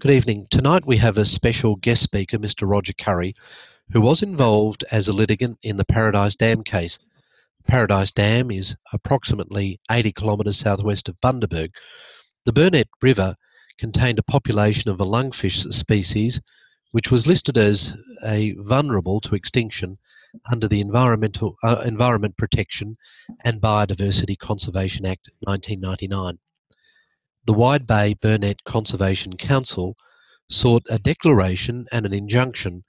Good evening. Tonight we have a special guest speaker, Mr. Roger Currie, who was involved as a litigant in the Paradise Dam case. Paradise Dam is approximately 80 kilometres southwest of Bundaberg. The Burnett River contained a population of a lungfish species which was listed as a vulnerable to extinction under the Environmental uh, Environment Protection and Biodiversity Conservation Act 1999. The Wide Bay Burnett Conservation Council sought a declaration and an injunction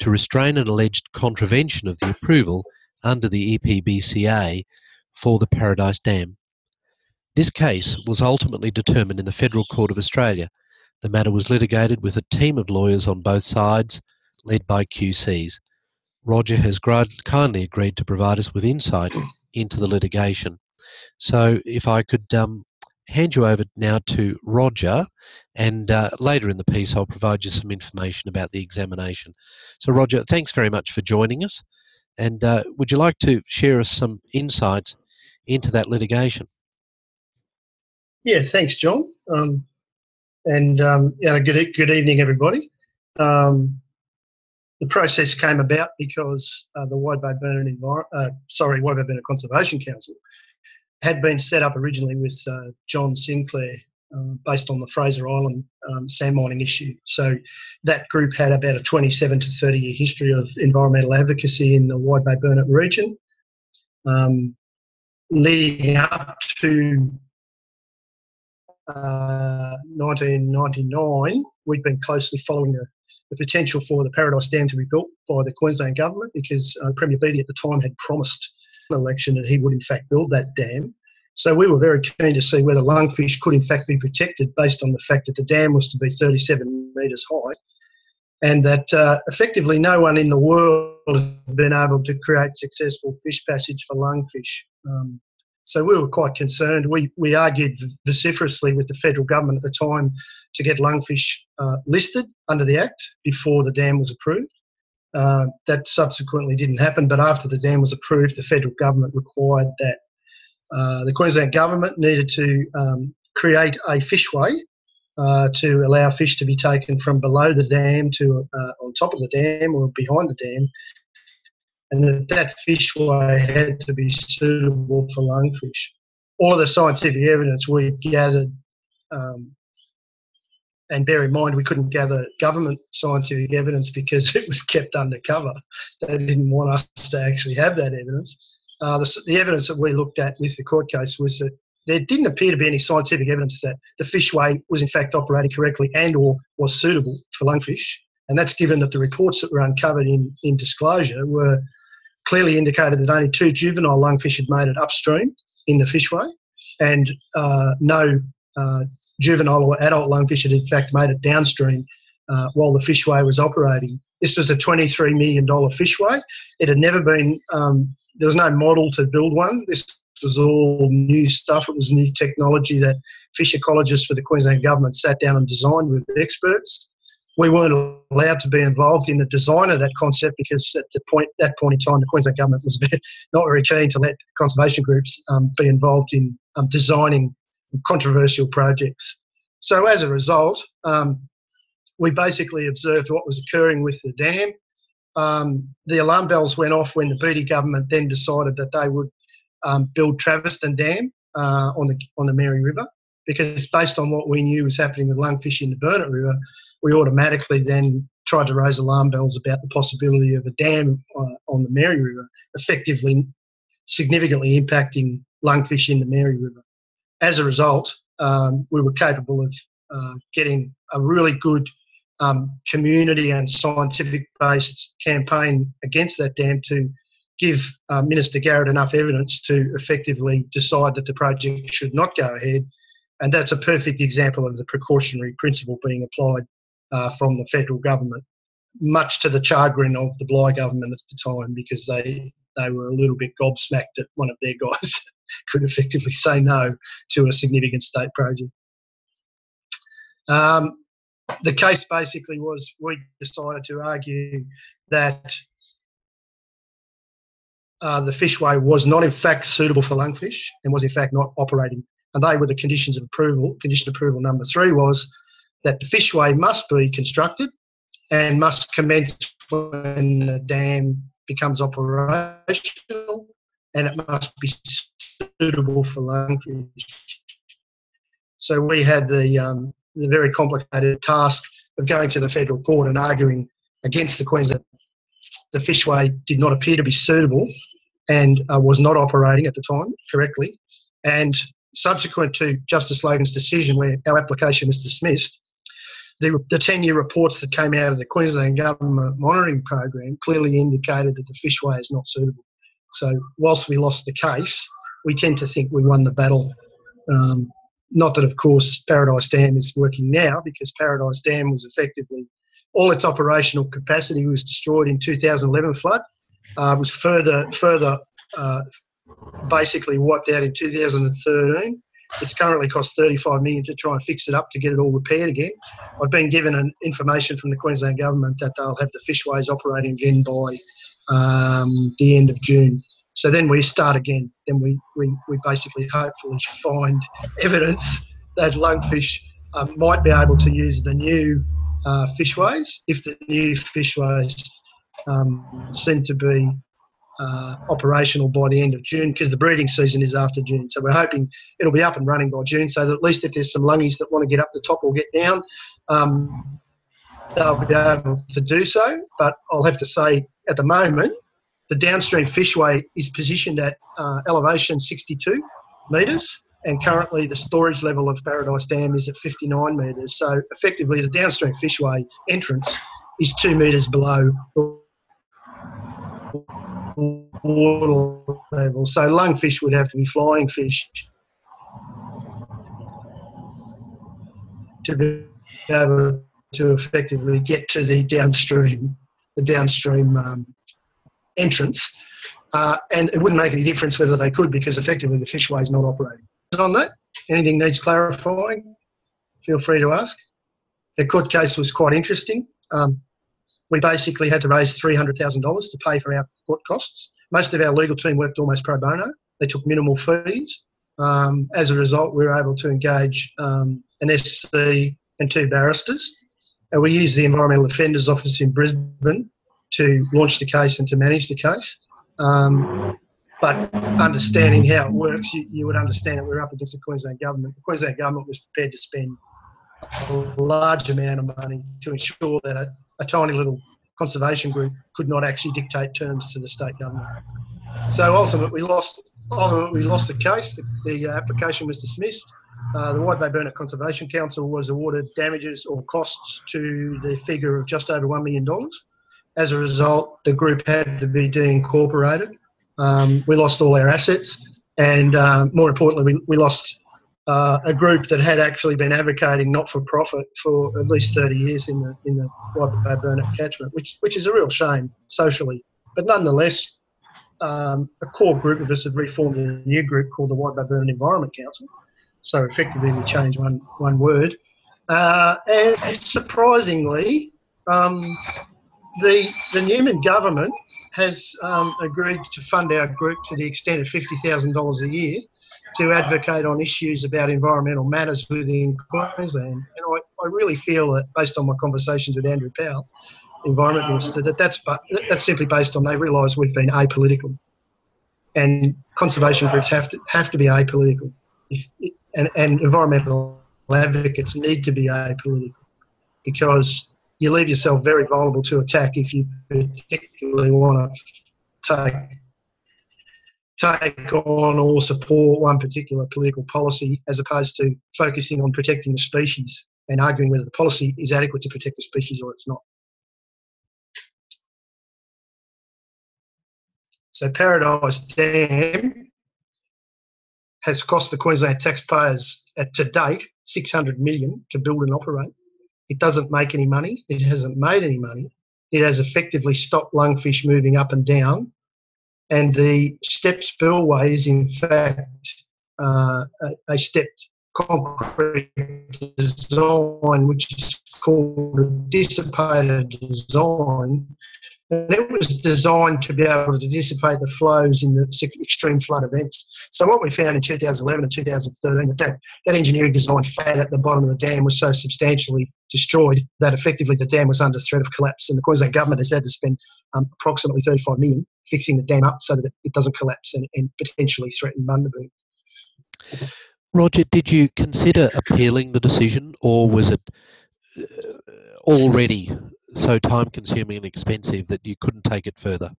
to restrain an alleged contravention of the approval under the EPBCA for the Paradise Dam. This case was ultimately determined in the Federal Court of Australia. The matter was litigated with a team of lawyers on both sides, led by QCs. Roger has kindly agreed to provide us with insight into the litigation. So, if I could um, hand you over now to Roger, and uh, later in the piece, I'll provide you some information about the examination. So, Roger, thanks very much for joining us. And uh, would you like to share us some insights into that litigation? Yeah, thanks, John. Um, and um, yeah, good good evening, everybody. Um, the process came about because uh, the Wide Bay uh, sorry, Wide Bay Burnett Conservation Council had been set up originally with uh, John Sinclair, uh, based on the Fraser Island um, sand mining issue. So that group had about a 27 to 30 year history of environmental advocacy in the Wide Bay Burnett region. Um, leading up to uh, 1999, we'd been closely following the, the, potential for the Paradise Dam to be built by the Queensland government because uh, Premier Beattie at the time had promised election that he would in fact build that dam. So we were very keen to see whether lungfish could in fact be protected based on the fact that the dam was to be 37 metres high and that uh, effectively no one in the world had been able to create successful fish passage for lungfish. Um, so we were quite concerned. We, we argued vociferously with the federal government at the time to get lungfish uh, listed under the Act before the dam was approved. Uh, that subsequently didn't happen, but after the dam was approved, the federal government required that uh, the Queensland government needed to um, create a fishway uh, to allow fish to be taken from below the dam to uh, on top of the dam or behind the dam, and that, that fishway had to be suitable for lungfish. All the scientific evidence we gathered um, and bear in mind we couldn't gather government scientific evidence because it was kept undercover. They didn't want us to actually have that evidence. Uh, the, the, evidence that we looked at with the court case was that there didn't appear to be any scientific evidence that the fishway was in fact operating correctly and or was suitable for lungfish. And that's given that the reports that were uncovered in, in disclosure were clearly indicated that only two juvenile lungfish had made it upstream in the fishway and uh, no uh, juvenile or adult lungfish had in fact made it downstream uh, while the fishway was operating. This was a $23 million fishway. It had never been, um, there was no model to build one. This was all new stuff. It was new technology that fish ecologists for the Queensland Government sat down and designed with experts. We weren't allowed to be involved in the design of that concept because at the point that point in time, the Queensland Government was not very keen to let conservation groups um, be involved in um, designing controversial projects. So as a result, um, we basically observed what was occurring with the dam. Um, the alarm bells went off when the Beattie government then decided that they would um, build Traveston Dam uh, on the on the Mary River because based on what we knew was happening with lungfish in the Burnett River, we automatically then tried to raise alarm bells about the possibility of a dam uh, on the Mary River, effectively significantly impacting lungfish in the Mary River as a result, um, we were capable of uh, getting a really good um, community and scientific based campaign against that dam to give uh, Minister Garrett enough evidence to effectively decide that the project should not go ahead. And that's a perfect example of the precautionary principle being applied uh, from the federal government, much to the chagrin of the Bligh government at the time because they, they were a little bit gobsmacked at one of their guys could effectively say no to a significant state project. Um, the case basically was we decided to argue that uh, the fishway was not in fact suitable for lungfish and was in fact not operating. And they were the conditions of approval. Condition approval number three was that the fishway must be constructed and must commence when the dam becomes operational and it must be suitable for lungfish. So we had the, um, the very complicated task of going to the federal court and arguing against the Queensland. The fishway did not appear to be suitable and uh, was not operating at the time correctly. And subsequent to Justice Logan's decision, where our application was dismissed, the, the 10 year reports that came out of the Queensland Government Monitoring Program clearly indicated that the fishway is not suitable. So, whilst we lost the case, we tend to think we won the battle. Um, not that, of course, Paradise Dam is working now because Paradise Dam was effectively all its operational capacity was destroyed in 2011 flood. Uh, was further further uh, basically wiped out in 2013. It's currently cost 35 million to try and fix it up to get it all repaired again. I've been given an information from the Queensland government that they'll have the fishways operating again by um, the end of June. So then we start again. Then we, we, we basically hopefully find evidence that lungfish um, might be able to use the new uh, fishways if the new fishways um, seem to be uh, operational by the end of June because the breeding season is after June. So we're hoping it'll be up and running by June so that at least if there's some lungies that want to get up the top or get down, um, they'll be able to do so. But I'll have to say at the moment, the downstream fishway is positioned at uh, elevation 62 metres and currently the storage level of Paradise Dam is at 59 metres. So effectively the downstream fishway entrance is two metres below water level. So lungfish would have to be flying fish to be able to effectively get to the downstream, the downstream um, entrance. Uh, and it wouldn't make any difference whether they could because effectively the fishway is not operating. On that, anything needs clarifying, feel free to ask. The court case was quite interesting. Um, we basically had to raise $300,000 to pay for our court costs. Most of our legal team worked almost pro bono. They took minimal fees. Um, as a result, we were able to engage um, an SC and two barristers. And we used the Environmental Offenders Office in Brisbane to launch the case and to manage the case. Um, but understanding how it works, you, you, would understand that we're up against the Queensland Government. The Queensland Government was prepared to spend a large amount of money to ensure that a, a tiny little conservation group could not actually dictate terms to the state government. So ultimately, we lost. Ultimately, we lost the case. The, the uh, application was dismissed. Uh, the Wide Bay Burnett Conservation Council was awarded damages or costs to the figure of just over $1 million. As a result, the group had to be deincorporated. Um, we lost all our assets, and um, more importantly, we, we lost uh, a group that had actually been advocating not for profit for at least 30 years in the in the Wide Bay Burnett catchment, which which is a real shame socially. But nonetheless, um, a core group of us have reformed a new group called the Wide Bay Burnett Environment Council. So effectively, we changed one one word, uh, and surprisingly, um, the the Newman government has um, agreed to fund our group to the extent of fifty thousand dollars a year to advocate on issues about environmental matters within Queensland. And I, I really feel that, based on my conversations with Andrew Powell, Environment Minister, that that's, that's simply based on they realise we've been apolitical. And conservation groups have to, have to be apolitical. If, and, and environmental advocates need to be apolitical because you leave yourself very vulnerable to attack if you particularly want to take take on or support one particular political policy as opposed to focusing on protecting the species and arguing whether the policy is adequate to protect the species or it's not. So Paradise Dam has cost the Queensland taxpayers at, to date 600 million to build and operate. It doesn't make any money. It hasn't made any money. It has effectively stopped lungfish moving up and down and the step spillway is in fact uh, a, a stepped concrete design, which is called a dissipated design, and it was designed to be able to dissipate the flows in the extreme flood events. So what we found in 2011 and 2013 that that, engineering design fat at the bottom of the dam was so substantially destroyed that effectively the dam was under threat of collapse, and the Queensland government has had to spend um, approximately 35 million fixing the dam up so that it doesn't collapse and, and potentially threaten Bundaberg. Roger, did you consider appealing the decision, or was it uh, already so time consuming and expensive that you couldn't take it further?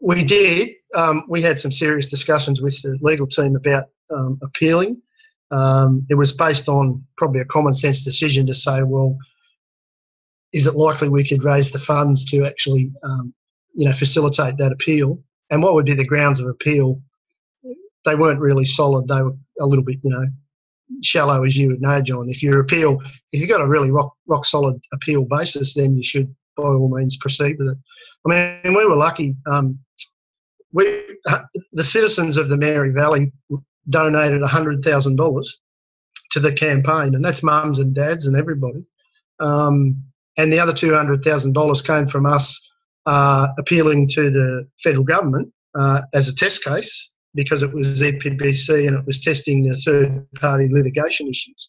We did. Um, we had some serious discussions with the legal team about um, appealing. Um, it was based on probably a common sense decision to say, well, is it likely we could raise the funds to actually, um, you know, facilitate that appeal? And what would be the grounds of appeal? They weren't really solid. They were a little bit, you know, shallow as you would know, John. If you appeal, if you've got a really rock rock solid appeal basis, then you should by all means proceed with it. I mean, we were lucky. Um, we the citizens of the Mary Valley donated hundred thousand dollars to the campaign, and that's mums and dads and everybody. Um, and the other two hundred thousand dollars came from us uh, appealing to the federal government uh, as a test case because it was EPBC and it was testing the third party litigation issues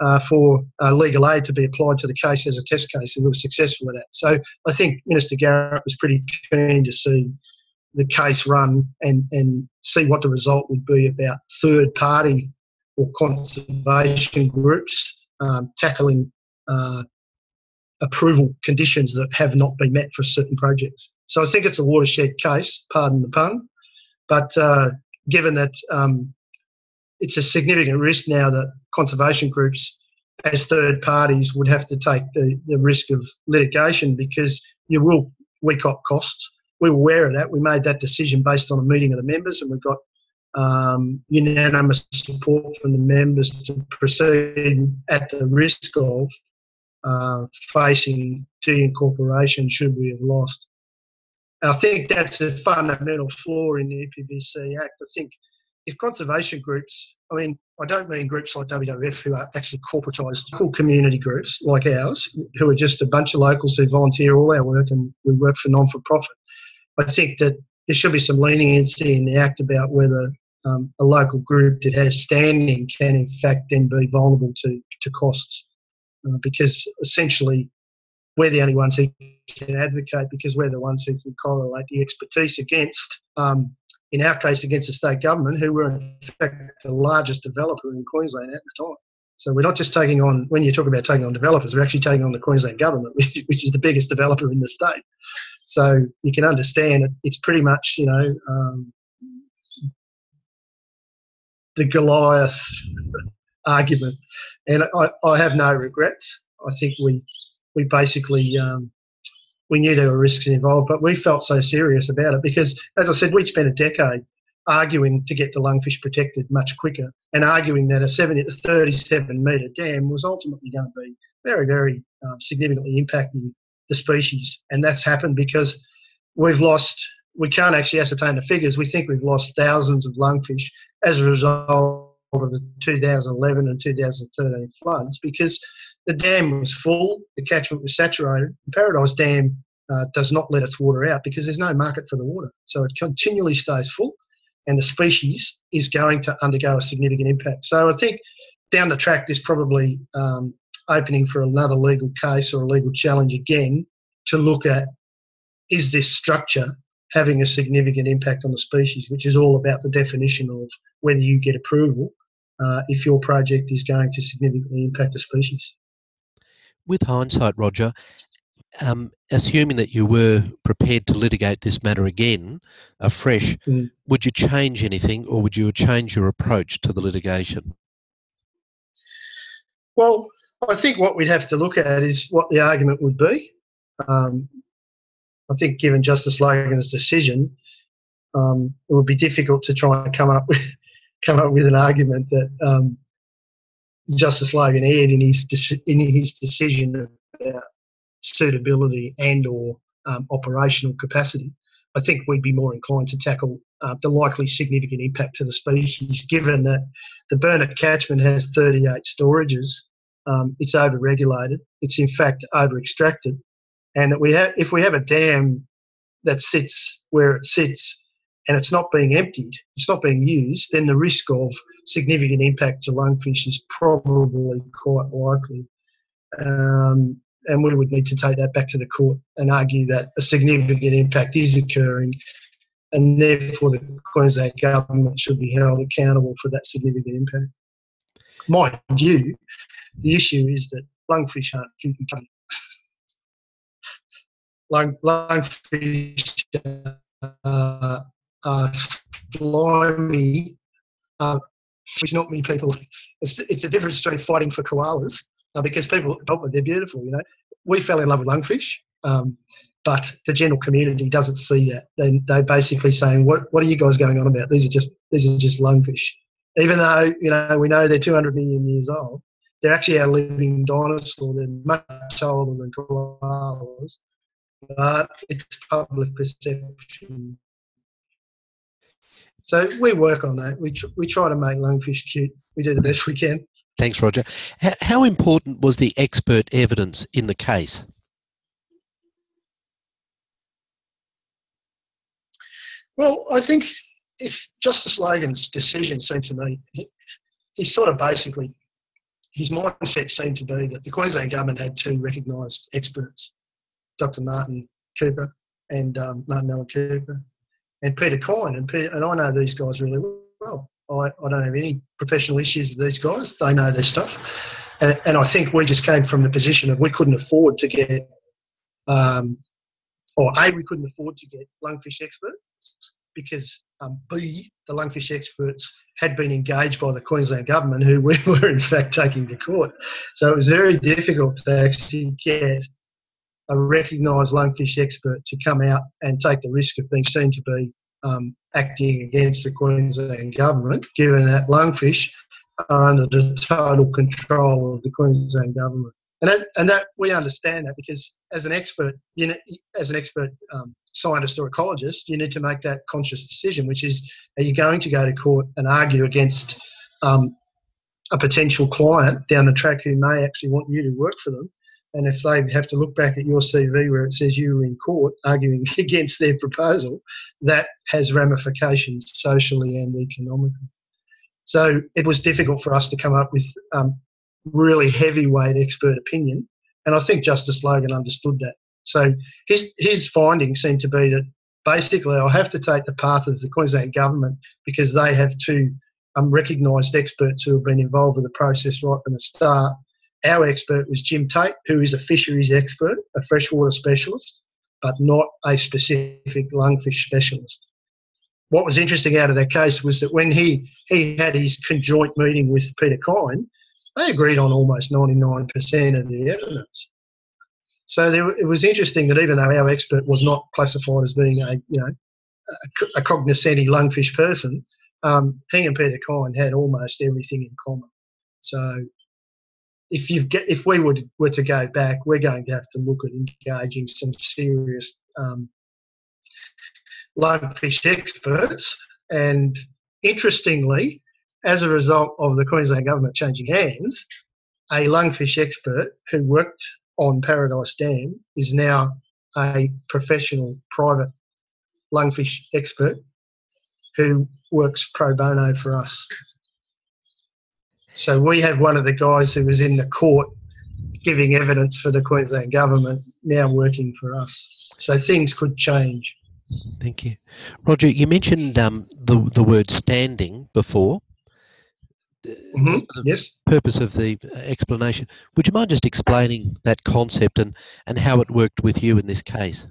uh, for uh, legal aid to be applied to the case as a test case, and we were successful at that. So I think Minister Garrett was pretty keen to see the case run and, and see what the result would be about third party or conservation groups um, tackling uh, approval conditions that have not been met for certain projects. So I think it's a watershed case, pardon the pun, but uh, given that um, it's a significant risk now that conservation groups, as third parties, would have to take the, the risk of litigation because you will week up costs. We were aware of that. We made that decision based on a meeting of the members, and we got um, unanimous support from the members to proceed at the risk of uh, facing de-incorporation should we have lost. I think that's a fundamental flaw in the EPBC Act. I think if conservation groups, I mean, I don't mean groups like WWF who are actually corporatised, cool community groups like ours, who are just a bunch of locals who volunteer all our work and we work for non for profit. I think that there should be some leniency in the Act about whether um, a local group that has standing can, in fact, then be vulnerable to, to costs. Uh, because essentially, we're the only ones who can advocate because we're the ones who can correlate the expertise against, um, in our case, against the state government, who were in fact the largest developer in Queensland at the time. So we're not just taking on, when you talk about taking on developers, we're actually taking on the Queensland government, which, which is the biggest developer in the state. So you can understand it, it's pretty much, you know, um, the Goliath argument. And I, I have no regrets. I think we we basically um, we knew there were risks involved, but we felt so serious about it because, as I said, we'd spent a decade arguing to get the lungfish protected much quicker and arguing that a 70, 37 metre dam was ultimately going to be very, very um, significantly impacting the species. And that's happened because we've lost, we can't actually ascertain the figures. We think we've lost thousands of lungfish as a result of the 2011 and 2013 floods because the dam was full, the catchment was saturated. The Paradise Dam uh, does not let its water out because there's no market for the water. So it continually stays full, and the species is going to undergo a significant impact. So I think down the track, there's probably um, opening for another legal case or a legal challenge again to look at is this structure having a significant impact on the species, which is all about the definition of whether you get approval uh, if your project is going to significantly impact the species with hindsight, Roger, um, assuming that you were prepared to litigate this matter again afresh, mm. would you change anything or would you change your approach to the litigation? Well, I think what we'd have to look at is what the argument would be. Um, I think, given Justice Logan's decision, um, it would be difficult to try and come up with come up with an argument that um, Justice Logan aired in his in his decision about suitability and or um, operational capacity, I think we'd be more inclined to tackle uh, the likely significant impact to the species, given that the Burnett catchment has 38 storages. Um, it's over-regulated. It's in fact over-extracted. and that we have if we have a dam that sits where it sits and it's not being emptied, it's not being used, then the risk of significant impact to lungfish is probably quite likely. Um, and we would need to take that back to the court and argue that a significant impact is occurring, and therefore the Queensland government should be held accountable for that significant impact. Mind you, the issue is that lungfish aren't keeping Lung, lungfish are slimy, uh, which not many people. It's, it's a difference between fighting for koalas uh, because people, oh, they're beautiful. You know, we fell in love with lungfish, um, but the general community doesn't see that. They they're basically saying, "What what are you guys going on about? These are just these are just lungfish." Even though you know we know they're 200 million years old, they're actually a living dinosaur. They're much older than koalas, but it's public perception. So we work on that. We, tr- we try to make lungfish cute. We do the best we can. Thanks, Roger. H- how important was the expert evidence in the case? Well, I think if Justice Logan's decision seemed to me, he, he sort of basically, his mindset seemed to be that the Queensland government had two recognised experts, Dr. Martin Cooper and um, Martin Allen Cooper, and Peter Kyne. And, Peter, and I know these guys really well. I, I don't have any professional issues with these guys. They know their stuff. And, and I think we just came from the position of we couldn't afford to get, um, or A, we couldn't afford to get lungfish experts because um, B, the lungfish experts had been engaged by the Queensland government, who we were in fact taking to court. So it was very difficult to actually get a recognised lungfish expert to come out and take the risk of being seen to be um, acting against the Queensland government, given that lungfish are under the total control of the Queensland government. And that, and that we understand that because as an expert, you know, as an expert um, scientist or ecologist, you need to make that conscious decision, which is: are you going to go to court and argue against um, a potential client down the track who may actually want you to work for them, and if they have to look back at your CV where it says you were in court arguing against their proposal, that has ramifications socially and economically. So it was difficult for us to come up with um, really heavyweight expert opinion, and I think Justice Logan understood that. So his his findings seem to be that basically I'll have to take the path of the Queensland government because they have two um, recognised experts who have been involved with the process right from the start our expert was Jim Tate, who is a fisheries expert, a freshwater specialist, but not a specific lungfish specialist. What was interesting out of that case was that when he, he had his conjoint meeting with Peter Kyne, they agreed on almost 99% of the evidence. So there, it was interesting that even though our expert was not classified as being a, you know, a, cognoscenti lungfish person, um, he and Peter Kyne had almost everything in common. So if you get if we were to, were to go back, we're going to have to look at engaging some serious um, lungfish experts. And interestingly, as a result of the Queensland government changing hands, a lungfish expert who worked on Paradise Dam is now a professional private lungfish expert who works pro bono for us. So we have one of the guys who was in the court giving evidence for the Queensland government now working for us. So things could change. Thank you, Roger. You mentioned um, the the word standing before. Mm-hmm. Yes. Purpose of the explanation. Would you mind just explaining that concept and and how it worked with you in this case?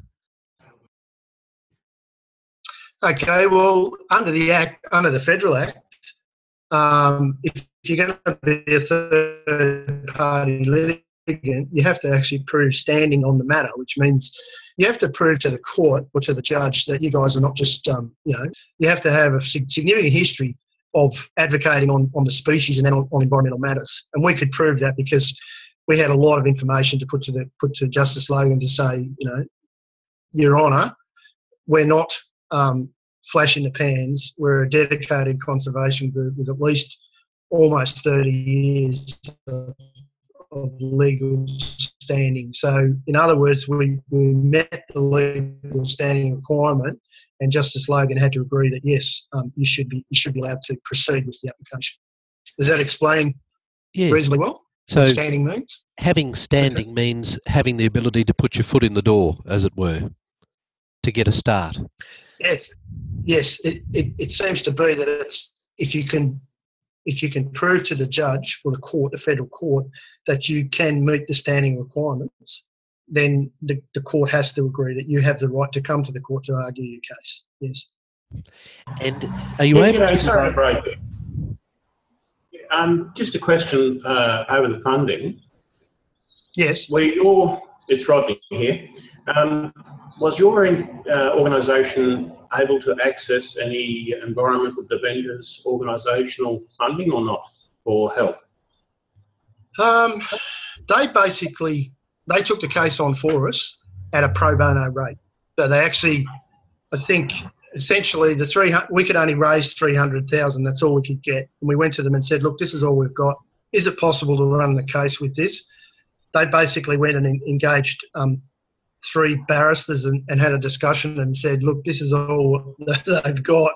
Okay. Well, under the act, under the federal act, um, if you're going to be a third party litigant, you have to actually prove standing on the matter, which means you have to prove to the court or to the judge that you guys are not just, um, you know, you have to have a significant history of advocating on, on the species and then on, on environmental matters. And we could prove that because we had a lot of information to put to the put to Justice Logan to say, you know, Your Honour, we're not um, flash in the pans. We're a dedicated conservation group with at least almost 30 years of legal standing. So, in other words, we, we met the legal standing requirement, and Justice Logan had to agree that yes, um, you should be you should be allowed to proceed with the application. Does that explain Yes. reasonably well So what standing means? having standing means having the ability to put your foot in the door, as it were, to get a start. Yes, yes. It, it, it seems to be that it's if you can if you can prove to the judge or the court, the federal court, that you can meet the standing requirements, then the, the court has to agree that you have the right to come to the court to argue your case. Yes. And are you Yeah, able know, to sorry break it. Um, just a question uh, over the funding. Yes. Were your, it's Rodney here, um, was your uh, organisation able to access any environmental defenders organisational funding or not for help? Um, they basically they took the case on for us at a pro bono rate. So they actually, I think, essentially the three we could only raise three hundred thousand. That's all we could get. And we went to them and said, look, this is all we've got. Is it possible to run the case with this? They basically went and engaged um, three barristers and, and had a discussion and said, look, this is all that they've got.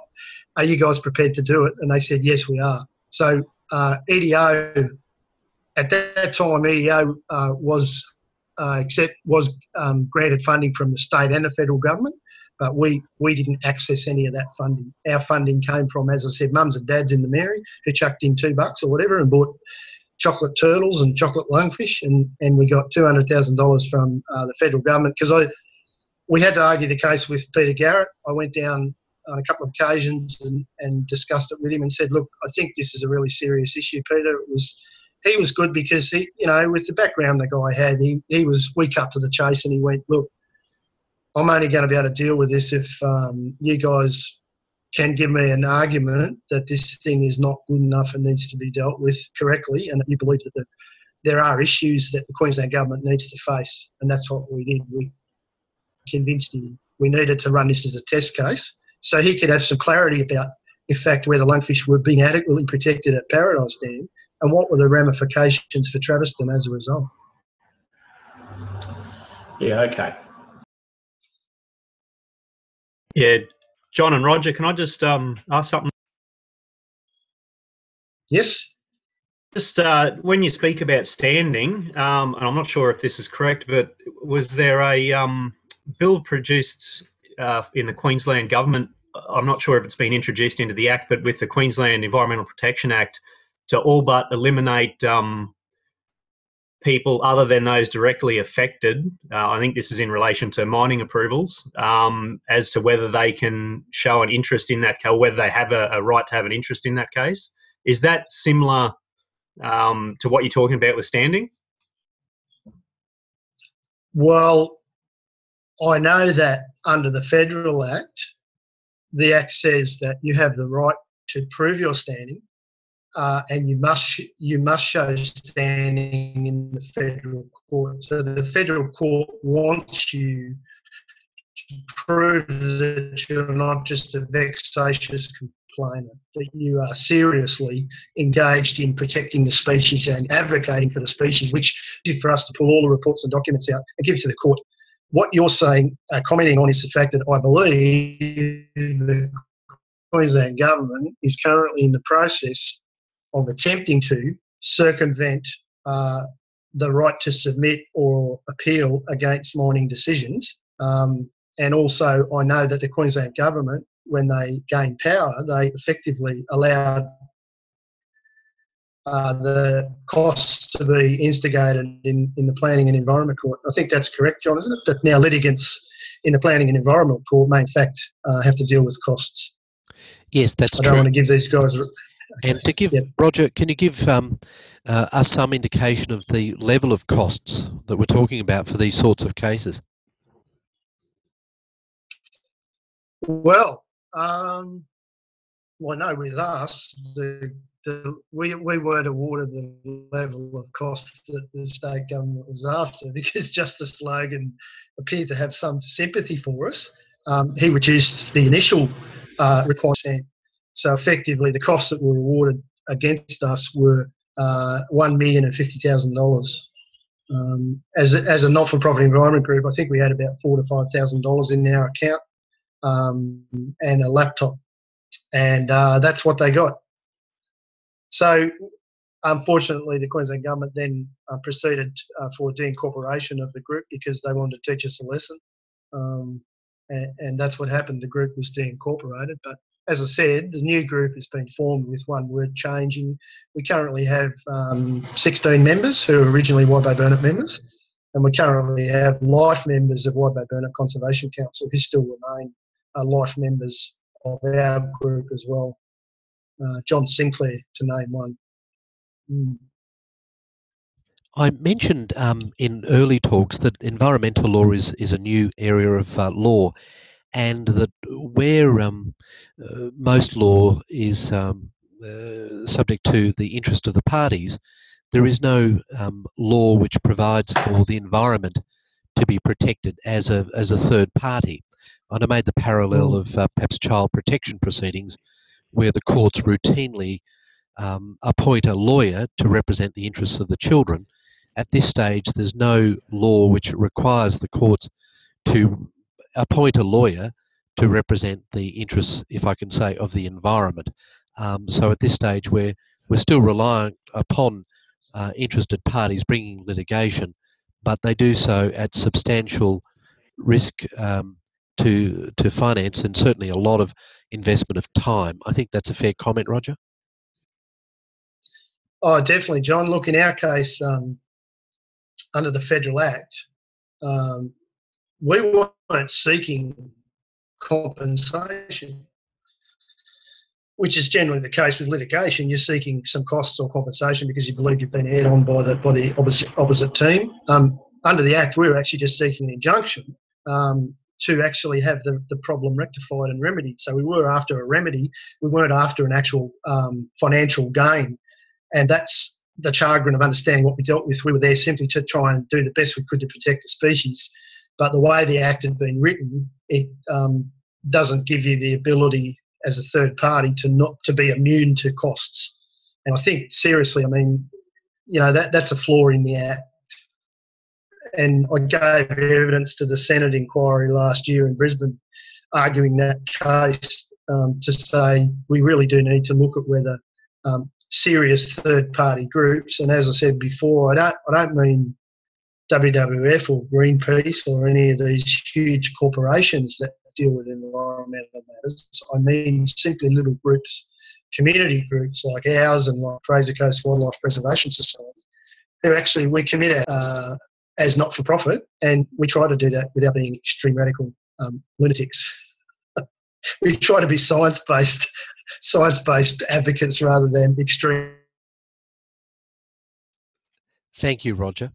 Are you guys prepared to do it? And they said, yes, we are. So uh, EDO at that time, EDO uh, was uh, accept was um, granted funding from the state and the federal government, but we we didn't access any of that funding. Our funding came from, as I said, mums and dads in the Mary who chucked in two bucks or whatever and bought chocolate turtles and chocolate lungfish, and and we got two hundred thousand dollars from uh, the federal government because I we had to argue the case with Peter Garrett. I went down on a couple of occasions and, and discussed it with him and said, look, I think this is a really serious issue, Peter. It was he was good because he, you know, with the background the guy had, he, he was, we cut to the chase and he went, look, I'm only going to be able to deal with this if um, you guys can give me an argument that this thing is not good enough and needs to be dealt with correctly and you believe that the, there are issues that the Queensland government needs to face. And that's what we did. We convinced him we needed to run this as a test case so he could have some clarity about, in fact, whether lungfish were being adequately protected at Paradise Dam and what were the ramifications for Traveston as a result. Yeah, okay. Yeah, John and Roger, can I just um, ask something? Yes? Just uh, when you speak about standing, um, and I'm not sure if this is correct, but was there a um, bill produced uh, in the Queensland government? I'm not sure if it's been introduced into the Act, but with the Queensland Environmental Protection Act to all but eliminate um, people other than those directly affected. Uh, I think this is in relation to mining approvals, um, as to whether they can show an interest in that, whether they have a, a right to have an interest in that case. Is that similar um, to what you're talking about with standing? Well, I know that under the Federal Act, the Act says that you have the right to prove your standing, uh, and you must you must show standing in the federal court. So the federal court wants you to prove that you're not just a vexatious complainant, that you are seriously engaged in protecting the species and advocating for the species, which is for us to pull all the reports and documents out and give to the court. What you're saying, uh, commenting on, is the fact that I believe the Queensland government is currently in the process of attempting to circumvent uh, the right to submit or appeal against mining decisions. Um, and also, I know that the Queensland government, when they gained power, they effectively allowed uh, the costs to be instigated in, in the Planning and Environment Court. I think that's correct, John, isn't it? That now litigants in the Planning and Environment Court may, in fact, uh, have to deal with costs. Yes, that's I don't true. want to give these guys. And to give Yep. Roger, can you give um, uh, us some indication of the level of costs that we're talking about for these sorts of cases? Well, um, well, I know with us, the, the, we, we weren't awarded the level of cost that the state government was after because Justice Logan appeared to have some sympathy for us. Um, he reduced the initial uh, requirement. So effectively, the costs that were awarded against us were uh, one million and fifty thousand dollars. Um, as, a, as a not-for-profit environment group, I think we had about four to five thousand dollars in our account um, and a laptop, and uh, that's what they got. So, unfortunately, the Queensland government then uh, proceeded uh, for deincorporation of the group because they wanted to teach us a lesson, um, and, and, that's what happened. The group was deincorporated, but as I said, the new group has been formed with one word changing. We currently have um, 16 members who are originally Bay Burnett members, and we currently have life members of Bay Burnett Conservation Council who still remain uh, life members of our group as well. Uh, John Sinclair, to name one. Mm. I mentioned um, in early talks that environmental law is, is a new area of uh, law and that where um, uh, most law is um, uh, subject to the interest of the parties, there is no um, law which provides for the environment to be protected as a as a third party. And I made the parallel of uh, perhaps child protection proceedings, where the courts routinely um, appoint a lawyer to represent the interests of the children. At this stage, there's no law which requires the courts to appoint a lawyer to represent the interests, if I can say, of the environment. Um, so at this stage, we're we're still reliant upon uh, interested parties bringing litigation, but they do so at substantial risk um, to to finance and certainly a lot of investment of time. I think that's a fair comment, Roger. Oh, definitely, John. Look, in our case, um, under the Federal Act, um, we weren't seeking compensation, which is generally the case with litigation. You're seeking some costs or compensation because you believe you've been aired on by the by the opposite opposite team. Um, under the Act, we were actually just seeking an injunction um, to actually have the, the problem rectified and remedied. So we were after a remedy. We weren't after an actual um, financial gain, and that's the chagrin of understanding what we dealt with. We were there simply to try and do the best we could to protect the species. But the way the Act had been written, it um, doesn't give you the ability as a third party to not to be immune to costs. And I think seriously, I mean, you know, that that's a flaw in the Act. And I gave evidence to the Senate inquiry last year in Brisbane, arguing that case um, to say we really do need to look at whether um, serious third-party groups, and as I said before, I don't I don't mean WWF or Greenpeace or any of these huge corporations that deal with environmental matters. I mean simply little groups, community groups like ours and like Fraser Coast Wildlife Preservation Society, who actually we commit uh, as not for profit, and we try to do that without being extreme radical um, lunatics. we try to be science based, science based advocates rather than extreme. Thank you, Roger.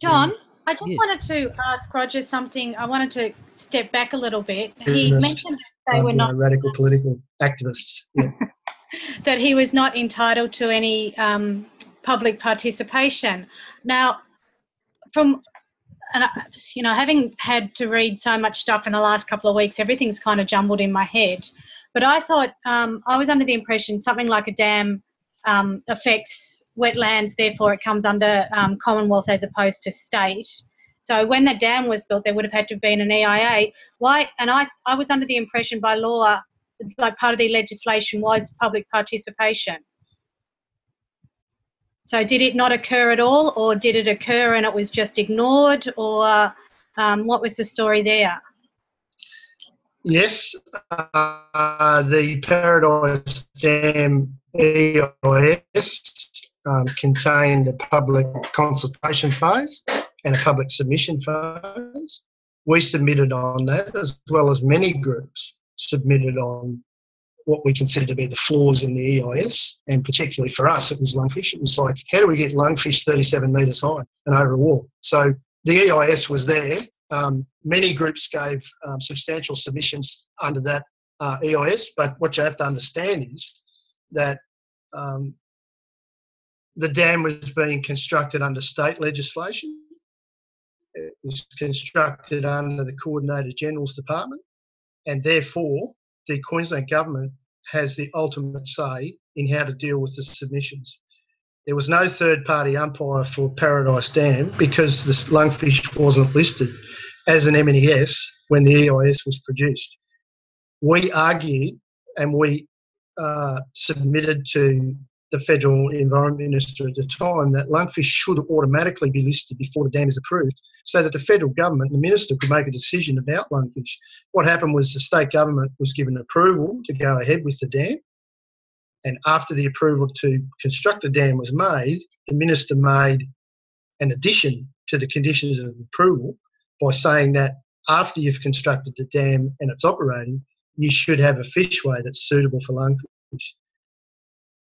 John, I just yes. wanted to ask Roger something. I wanted to step back a little bit. He mentioned that they um, were not radical political activists. Yeah. that he was not entitled to any um, public participation. Now, from and I, you know, having had to read so much stuff in the last couple of weeks, everything's kind of jumbled in my head. But I thought um, I was under the impression something like a dam um, affects wetlands, therefore it comes under um, Commonwealth as opposed to state. So when the dam was built, there would have had to have been an EIA. Why? And I, I was under the impression by law, like part of the legislation was public participation. So did it not occur at all, or did it occur and it was just ignored, or um, what was the story there? Yes, uh, the Paradise Dam EIS um, contained a public consultation phase and a public submission phase. We submitted on that, as well as many groups submitted on what we consider to be the flaws in the EIS, and particularly for us, it was lungfish. It was like, how do we get lungfish 37 metres high and over a wall? So the EIS was there. Um, many groups gave um, substantial submissions under that uh, EIS, but what you have to understand is that um, the dam was being constructed under state legislation. It was constructed under the Coordinator General's Department, and therefore the Queensland Government has the ultimate say in how to deal with the submissions. There was no third party umpire for Paradise Dam because the lungfish wasn't listed as an MNES when the EIS was produced. We argued and we uh, submitted to the federal environment minister at the time that lungfish should automatically be listed before the dam is approved so that the federal government, the minister, could make a decision about lungfish. What happened was the state government was given approval to go ahead with the dam. And after the approval to construct the dam was made, the minister made an addition to the conditions of approval by saying that after you've constructed the dam and it's operating, you should have a fishway that's suitable for lungfish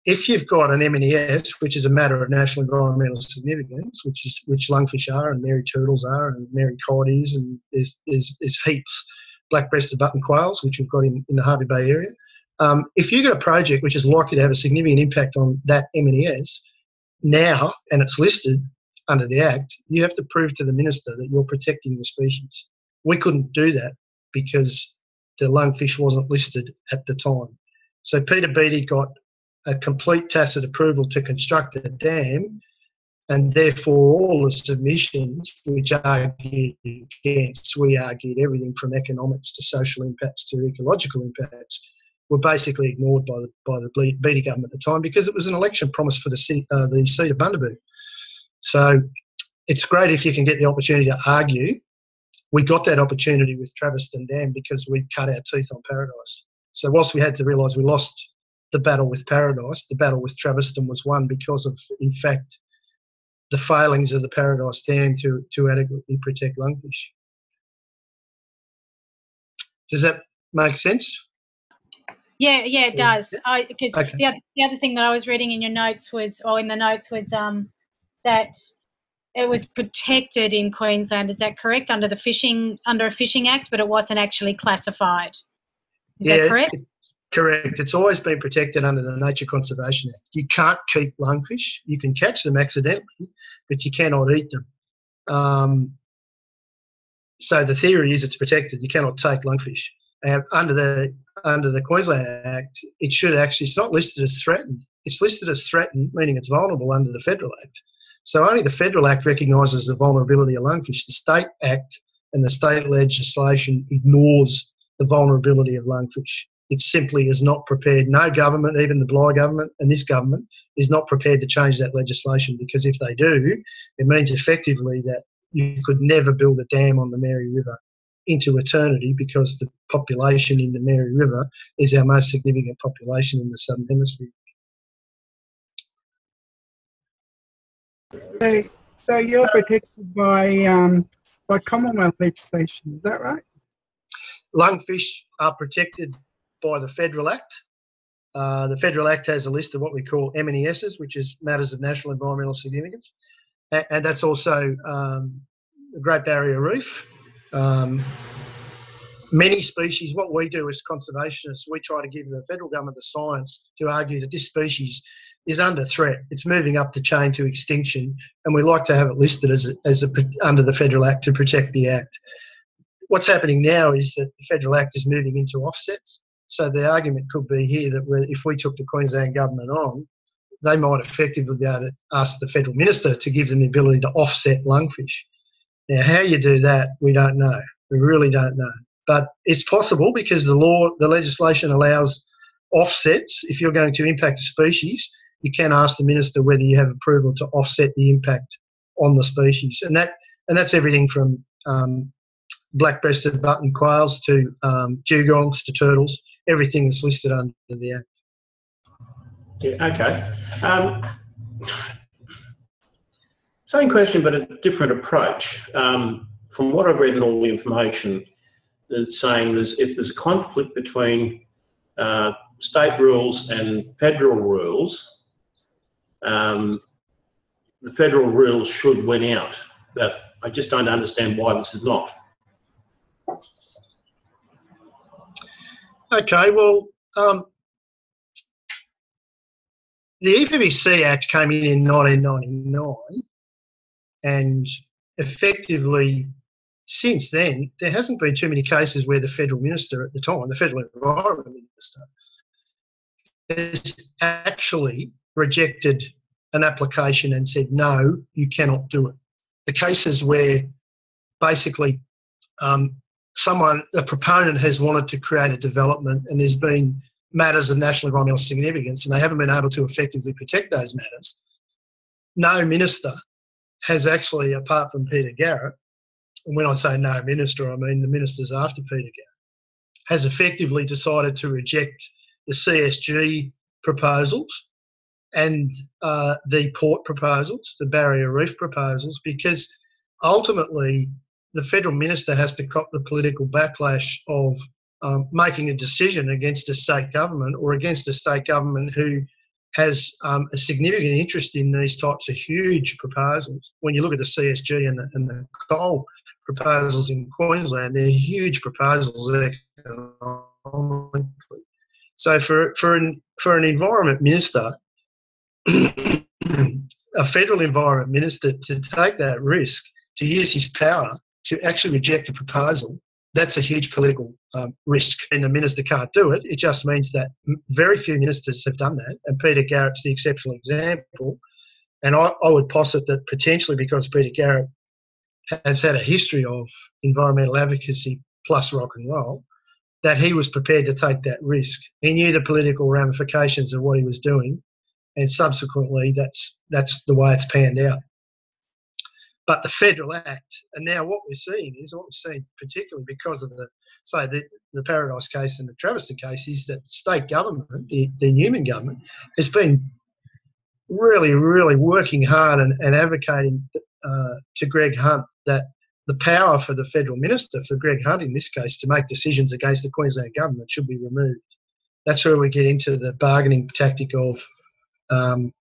if you've got an MNES, which is a matter of national environmental significance, which is which lungfish are and Mary turtles are and Mary cod is, and there's, there's heaps black-breasted button quails, which we've got in, in the Hervey Bay area. Um, if you've got a project which is likely to have a significant impact on that MNES now, and it's listed under the Act, you have to prove to the minister that you're protecting the species. We couldn't do that because the lungfish wasn't listed at the time. So Peter Beattie got a complete tacit approval to construct a dam, and therefore all the submissions which argued against, we argued everything from economics to social impacts to ecological impacts, were basically ignored by the, by the Beattie government at the time because it was an election promise for the seat, uh, the seat of Bundaberg. So it's great if you can get the opportunity to argue. We got that opportunity with Traveston Dam because we cut our teeth on Paradise. So whilst we had to realise we lost the battle with Paradise. The battle with Traveston was won because of, in fact, the failings of the Paradise Dam to, to adequately protect lungfish. Does that make sense? Yeah, yeah, it does. Because okay. the, other, the other thing that I was reading in your notes was, or in the notes was, um, that it was protected in Queensland. Is that correct? Under the fishing under a fishing act, but it wasn't actually classified. Is yeah, that correct? It, Correct. It's always been protected under the Nature Conservation Act. You can't keep lungfish. You can catch them accidentally, but you cannot eat them. Um, so the theory is it's protected. You cannot take lungfish. And under the under the Queensland Act, it should actually it's not listed as threatened. It's listed as threatened, meaning it's vulnerable under the Federal Act. So only the Federal Act recognises the vulnerability of lungfish. The State Act and the state legislation ignores the vulnerability of lungfish. It simply is not prepared. No government, even the Bligh government and this government, is not prepared to change that legislation because if they do, it means effectively that you could never build a dam on the Mary River into eternity because the population in the Mary River is our most significant population in the Southern Hemisphere. So, so you're protected by um, by Commonwealth legislation, is that right? Lungfish are protected by the Federal Act. Uh, the Federal Act has a list of what we call MNESs, which is matters of national environmental significance, and, and that's also um, the Great Barrier Reef. Um, many species, what we do as conservationists, we try to give the federal government the science to argue that this species is under threat. It's moving up the chain to extinction, and we like to have it listed as a, as a, under the Federal Act to protect the Act. What's happening now is that the Federal Act is moving into offsets. So the argument could be here that if we took the Queensland government on, they might effectively be able to ask the federal minister to give them the ability to offset lungfish. Now, how you do that, we don't know. We really don't know. But it's possible because the law, the legislation allows offsets. If you're going to impact a species, you can ask the minister whether you have approval to offset the impact on the species, and that and that's everything from um, black-breasted button quails to um, dugongs to turtles everything that's listed under the Act. Yeah, okay. Um, same question, but a different approach. Um, from what I've read in all the information, it's saying there's, if there's a conflict between uh, state rules and federal rules, um, the federal rules should win out. But I just don't understand why this is not. Okay, well, um, the EPBC Act came in in 1999, and effectively, since then, there hasn't been too many cases where the federal minister at the time, the federal environment minister, has actually rejected an application and said, no, you cannot do it. The cases where basically um, someone, a proponent has wanted to create a development and there's been matters of national environmental significance and they haven't been able to effectively protect those matters, no minister has actually, apart from Peter Garrett, and when I say no minister, I mean the ministers after Peter Garrett, has effectively decided to reject the CSG proposals and uh, the port proposals, the barrier reef proposals, because ultimately the federal minister has to cop the political backlash of um, making a decision against a state government or against a state government who has um, a significant interest in these types of huge proposals. When you look at the CSG and the, and the coal proposals in Queensland, they're huge proposals economically. So for for an for an environment minister, a federal environment minister to take that risk, to use his power to actually reject a proposal, that's a huge political um, risk. And the minister can't do it. It just means that very few ministers have done that. And Peter Garrett's the exceptional example. And I, I would posit that potentially because Peter Garrett has had a history of environmental advocacy plus rock and roll, that he was prepared to take that risk. He knew the political ramifications of what he was doing, and subsequently, that's that's the way it's panned out. But the federal act, and now what we're seeing is what we're seeing, particularly because of the say the, the Paradise case and the Traveston case, is that state government, the, the Newman government, has been really, really working hard and, and advocating uh, to Greg Hunt that the power for the federal minister, for Greg Hunt in this case, to make decisions against the Queensland government should be removed. That's where we get into the bargaining tactic of um,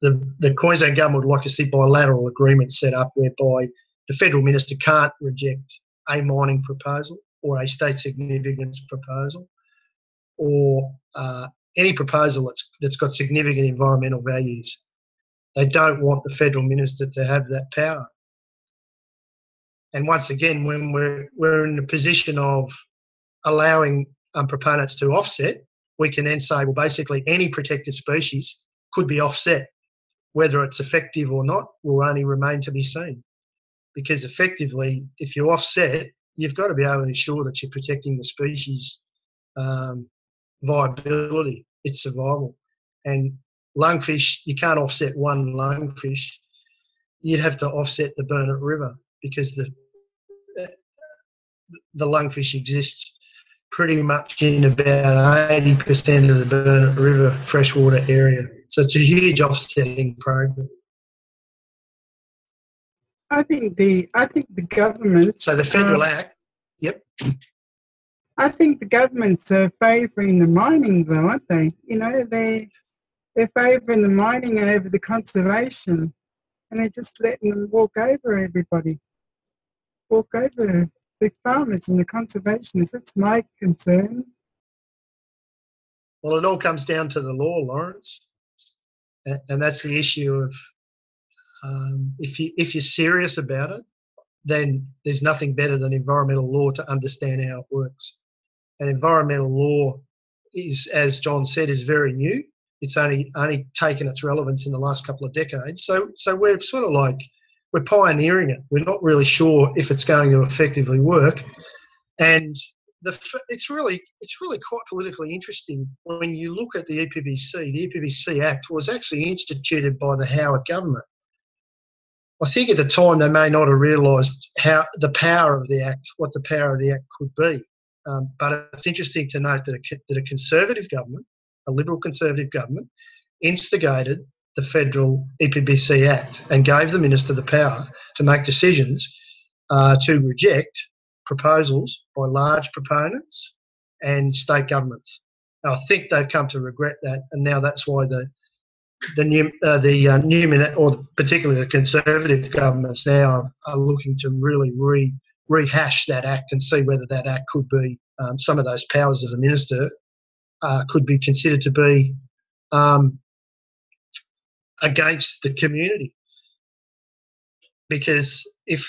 the, the Queensland government would like to see bilateral agreements set up whereby the federal minister can't reject a mining proposal or a state significance proposal or uh, any proposal that's, that's got significant environmental values. They don't want the federal minister to have that power. And once again, when we're, we're in the position of allowing um, proponents to offset, we can then say, well, basically any protected species could be offset. Whether it's effective or not will only remain to be seen. Because effectively, if you offset, you've got to be able to ensure that you're protecting the species um, viability, its survival. And lungfish, you can't offset one lungfish. You'd have to offset the Burnett River because the the lungfish exists pretty much in about 80% of the Burnett River freshwater area. So it's a huge offsetting program. I think the I think the government. So the federal uh, act. Yep. I think the governments are favouring the mining, though, aren't they? You know, they they're favouring the mining over the conservation, and they're just letting them walk over everybody, walk over the farmers and the conservationists. That's my concern. Well, it all comes down to the law, Lawrence, and that's the issue of um, if you if you're serious about it, then there's nothing better than environmental law to understand how it works. And environmental law is, as John said, is very new. It's only only taken its relevance in the last couple of decades. So so we're sort of like we're pioneering it. We're not really sure if it's going to effectively work, and the, it's really it's really quite politically interesting when you look at the EPBC. The EPBC Act was actually instituted by the Howard government. I think at the time they may not have realised how the power of the Act, what the power of the Act could be. Um, but it's interesting to note that a, that a conservative government, a liberal conservative government, instigated the federal EPBC Act and gave the minister the power to make decisions uh, to reject proposals by large proponents and state governments. Now, I think they've come to regret that, and now that's why the the new uh, the uh, Newman or particularly the Conservative governments now are, are looking to really re rehash that act and see whether that act could be um, some of those powers of the minister uh, could be considered to be um, against the community. Because if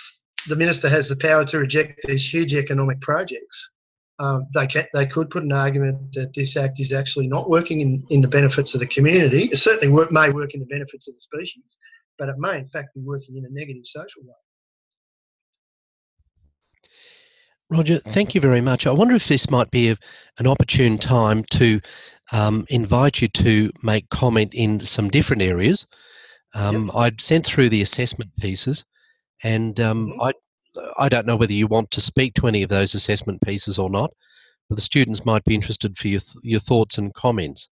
the minister has the power to reject these huge economic projects, um, they can, they could put an argument that this act is actually not working in, in the benefits of the community. It certainly work, may work in the benefits of the species, but it may in fact be working in a negative social way. Roger, thank you very much. I wonder if this might be an opportune time to um, invite you to make comment in some different areas. Um, yep. I'd sent through the assessment pieces, and um, mm-hmm. I I don't know whether you want to speak to any of those assessment pieces or not, but the students might be interested for your th- your thoughts and comments.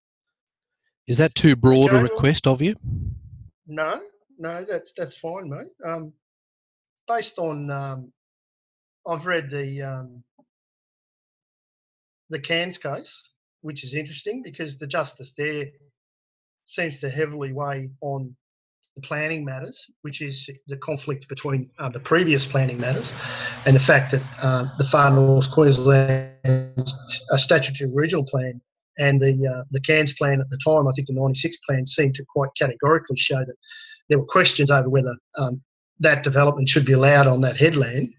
Is that too broad a request of you? No, no, that's that's fine, mate. Um, based on um, I've read the um, the Cairns case, which is interesting because the justice there seems to heavily weigh on the planning matters, which is the conflict between uh, the previous planning matters and the fact that uh, the Far North Queensland a statutory regional plan and the uh, the Cairns plan at the time, I think the 96 plan seemed to quite categorically show that there were questions over whether um, that development should be allowed on that headland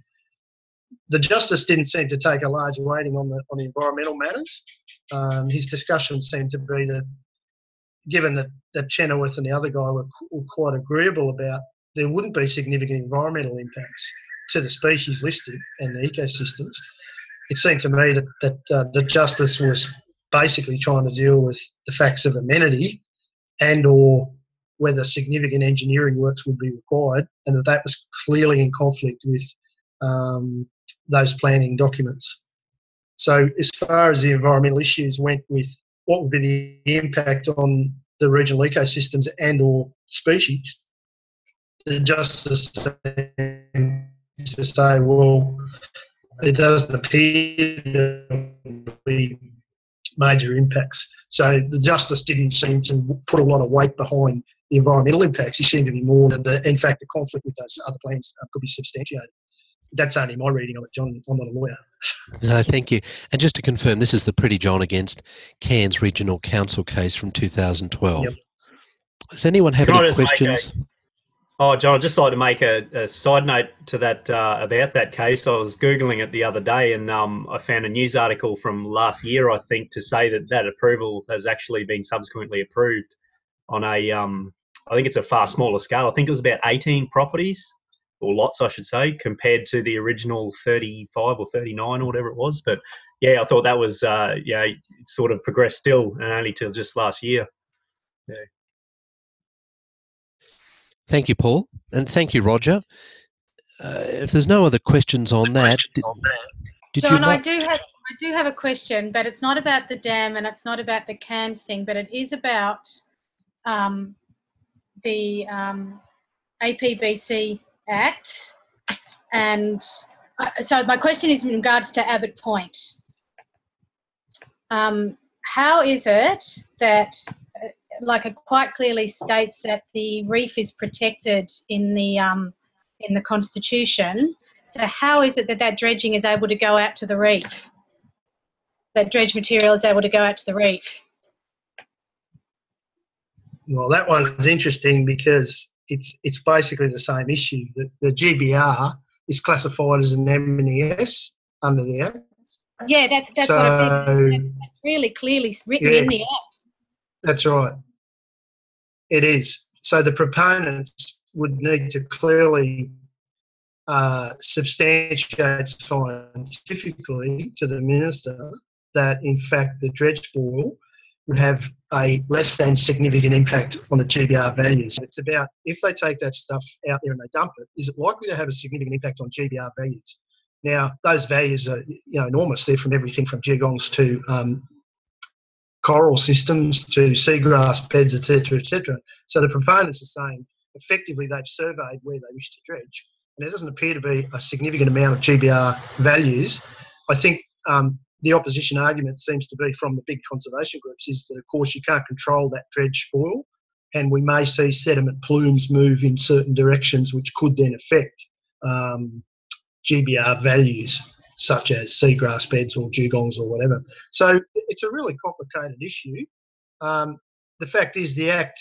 the justice didn't seem to take a large weighting on the on the environmental matters. Um, his discussion seemed to be that, given that, that Chenoweth and the other guy were, were quite agreeable about, there wouldn't be significant environmental impacts to the species listed and the ecosystems. It seemed to me that that uh, the justice was basically trying to deal with the facts of amenity and or whether significant engineering works would be required, and that that was clearly in conflict with um, those planning documents. So, as far as the environmental issues went with what would be the impact on the regional ecosystems and/or species, the justice to say, well, it doesn't appear to be major impacts. So the justice didn't seem to put a lot of weight behind the environmental impacts. He seemed to be more that, the, in fact, the conflict with those other plans uh, could be substantiated that's only my reading of it, John. I'm not a lawyer. No, thank you. And just to confirm, this is the Pretty John against Cairns Regional Council case from 2012. Yep. Does anyone have Can any questions? A, oh, John, I'd just like to make a, a side note to that uh, about that case. I was googling it the other day, and um, I found a news article from last year, I think, to say that that approval has actually been subsequently approved on a, um, I think it's a far smaller scale. I think it was about 18 properties or lots, I should say, compared to the original 35 or 39 or whatever it was. But yeah, I thought that was uh, yeah, sort of progressed still, and only till just last year. Yeah. Thank you, Paul, and thank you, Roger. Uh, if there's no other questions on that, did, did John, I do have I do have a question, but it's not about the dam and it's not about the Cairns thing, but it is about um, the um, EPBC Act. And uh, so my question is in regards to Abbott Point. Um, how is it that, uh, like it quite clearly states that the reef is protected in the um, in the Constitution? So how is it that that dredging is able to go out to the reef? That dredge material is able to go out to the reef. Well, that one's interesting because it's it's basically the same issue. The, the GBR is classified as an MNES under the Act. Yeah, that's that's so, what I think. That's, that's really clearly written yeah, in the Act. That's right. It is. So the proponents would need to clearly uh, substantiate scientifically to the minister that in fact the dredge spoil would have a less than significant impact on the GBR values. It's about if they take that stuff out there and they dump it, is it likely to have a significant impact on GBR values? Now, those values are you know enormous. They're from everything from dugongs to um, coral systems to seagrass beds, etc., etc. So the proponents are saying effectively they've surveyed where they wish to dredge, and there doesn't appear to be a significant amount of GBR values. I think um, the opposition argument seems to be from the big conservation groups is that, of course, you can't control that dredge spoil, and we may see sediment plumes move in certain directions, which could then affect um, GBR values, such as seagrass beds or dugongs or whatever. So it's a really complicated issue. Um, the fact is, the Act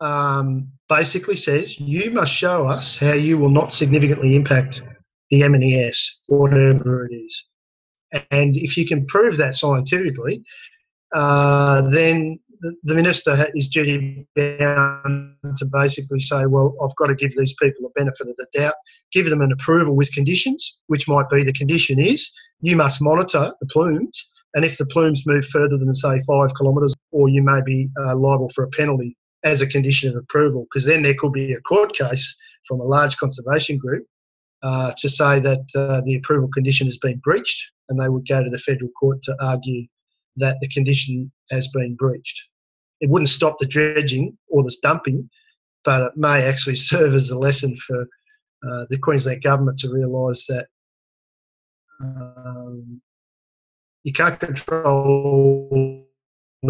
um, basically says you must show us how you will not significantly impact the MNES, whatever it is And if you can prove that scientifically, uh, then the, minister is duty bound to basically say, well, I've got to give these people a benefit of the doubt, give them an approval with conditions, which might be the condition is you must monitor the plumes, and if the plumes move further than, say, five kilometres, or you may be uh, liable for a penalty as a condition of approval, because then there could be a court case from a large conservation group uh, to say that uh, the approval condition has been breached, and they would go to the federal court to argue that the condition has been breached. It wouldn't stop the dredging or the dumping, but it may actually serve as a lesson for uh, the Queensland government to realise that um, you can't control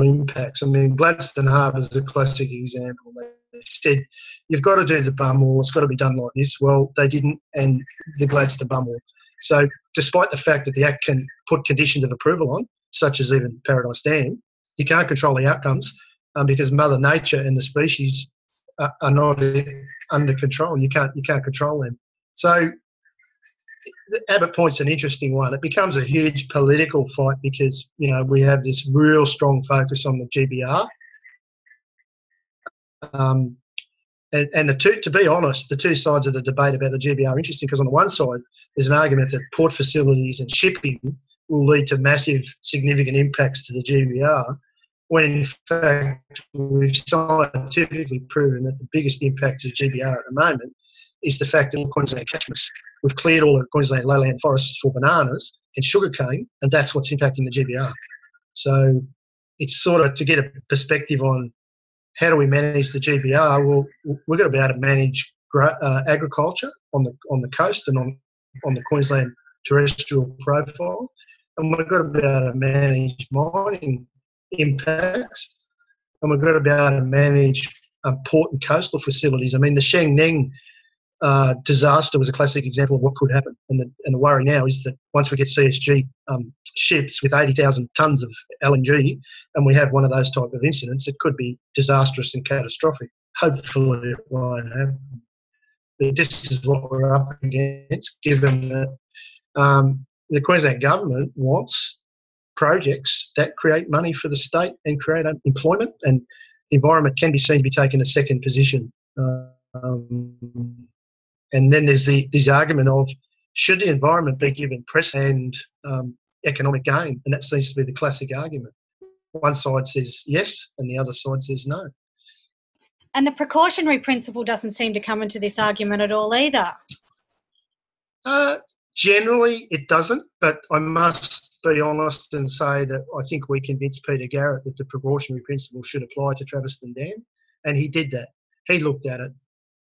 impacts. I mean, Gladstone Harbour is a classic example. They said you've got to do the bund wall. It's got to be done like this. Well, they didn't, and the Gladstone bund wall. So, despite the fact that the Act can put conditions of approval on, such as even Paradise Dam, you can't control the outcomes um, because Mother Nature and the species are, are not under control. You can't you can't control them. So Abbott Point's an interesting one. It becomes a huge political fight because you know we have this real strong focus on the GBR, um, and, and the two, to be honest, the two sides of the debate about the GBR are interesting because on the one side there's an argument that port facilities and shipping will lead to massive, significant impacts to the GBR, when in fact we've scientifically proven that the biggest impact to GBR at the moment is the fact that Queensland catchments, we've cleared all the Queensland lowland forests for bananas and sugarcane, and that's what's impacting the GBR. So it's sort of to get a perspective on how do we manage the GBR. Well, we're going to be able to manage uh, agriculture on the on the coast and on on the Queensland terrestrial profile, and we've got to be able to manage mining impacts, and we've got to be able to manage um, port and coastal facilities. I mean, the Shen Neng uh, disaster was a classic example of what could happen. And the, and the worry now is that once we get CSG um, ships with 80,000 tonnes of LNG and we have one of those type of incidents, it could be disastrous and catastrophic. Hopefully it won't happen. But this is what we're up against, given that um, the Queensland government wants projects that create money for the state and create employment, and the environment can be seen to be taking a second position. Um, and then there's the this argument of should the environment be given press and um, economic gain, and that seems to be the classic argument. One side says yes, and the other side says no. And the precautionary principle doesn't seem to come into this argument at all either. Uh, generally, it doesn't, but I must be honest and say that I think we convinced Peter Garrett that the precautionary principle should apply to Traveston Dam, and he did that. He looked at it.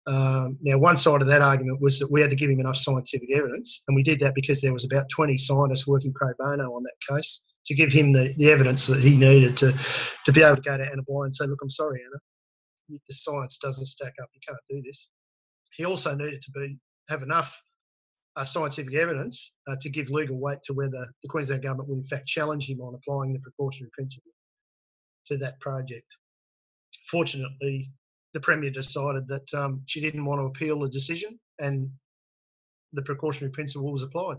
Um, now, one side of that argument was that we had to give him enough scientific evidence, and we did that because there was about 20 scientists working pro bono on that case to give him the, the evidence that he needed to, to be able to go to Anna Bligh and say, look, I'm sorry, Anna, the science doesn't stack up. You can't do this. He also needed to be have enough uh, scientific evidence uh, to give legal weight to whether the Queensland Government would in fact challenge him on applying the precautionary principle to that project. Fortunately, the Premier decided that um, she didn't want to appeal the decision and the precautionary principle was applied.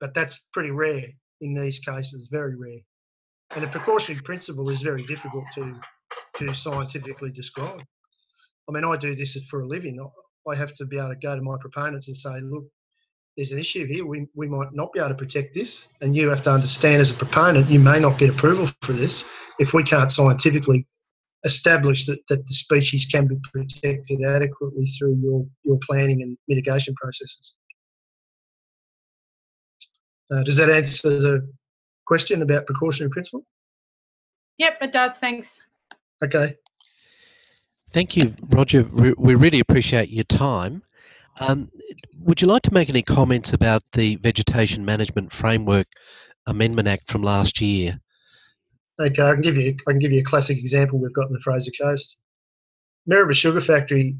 But that's pretty rare in these cases, very rare. And the precautionary principle is very difficult to, to scientifically describe. I mean, I do this for a living. I have to be able to go to my proponents and say, look, there's an issue here. We, we might not be able to protect this. And you have to understand as a proponent, you may not get approval for this if we can't scientifically establish that, that the species can be protected adequately through your, your planning and mitigation processes. Uh, does that answer the question about precautionary principle? Yep, it does. Thanks. Okay. Thank you, Roger. We really appreciate your time. Um, would you like to make any comments about the Vegetation Management Framework Amendment Act from last year? Okay, I can give you I can give you a classic example we've got in the Fraser Coast. Maryborough Sugar Factory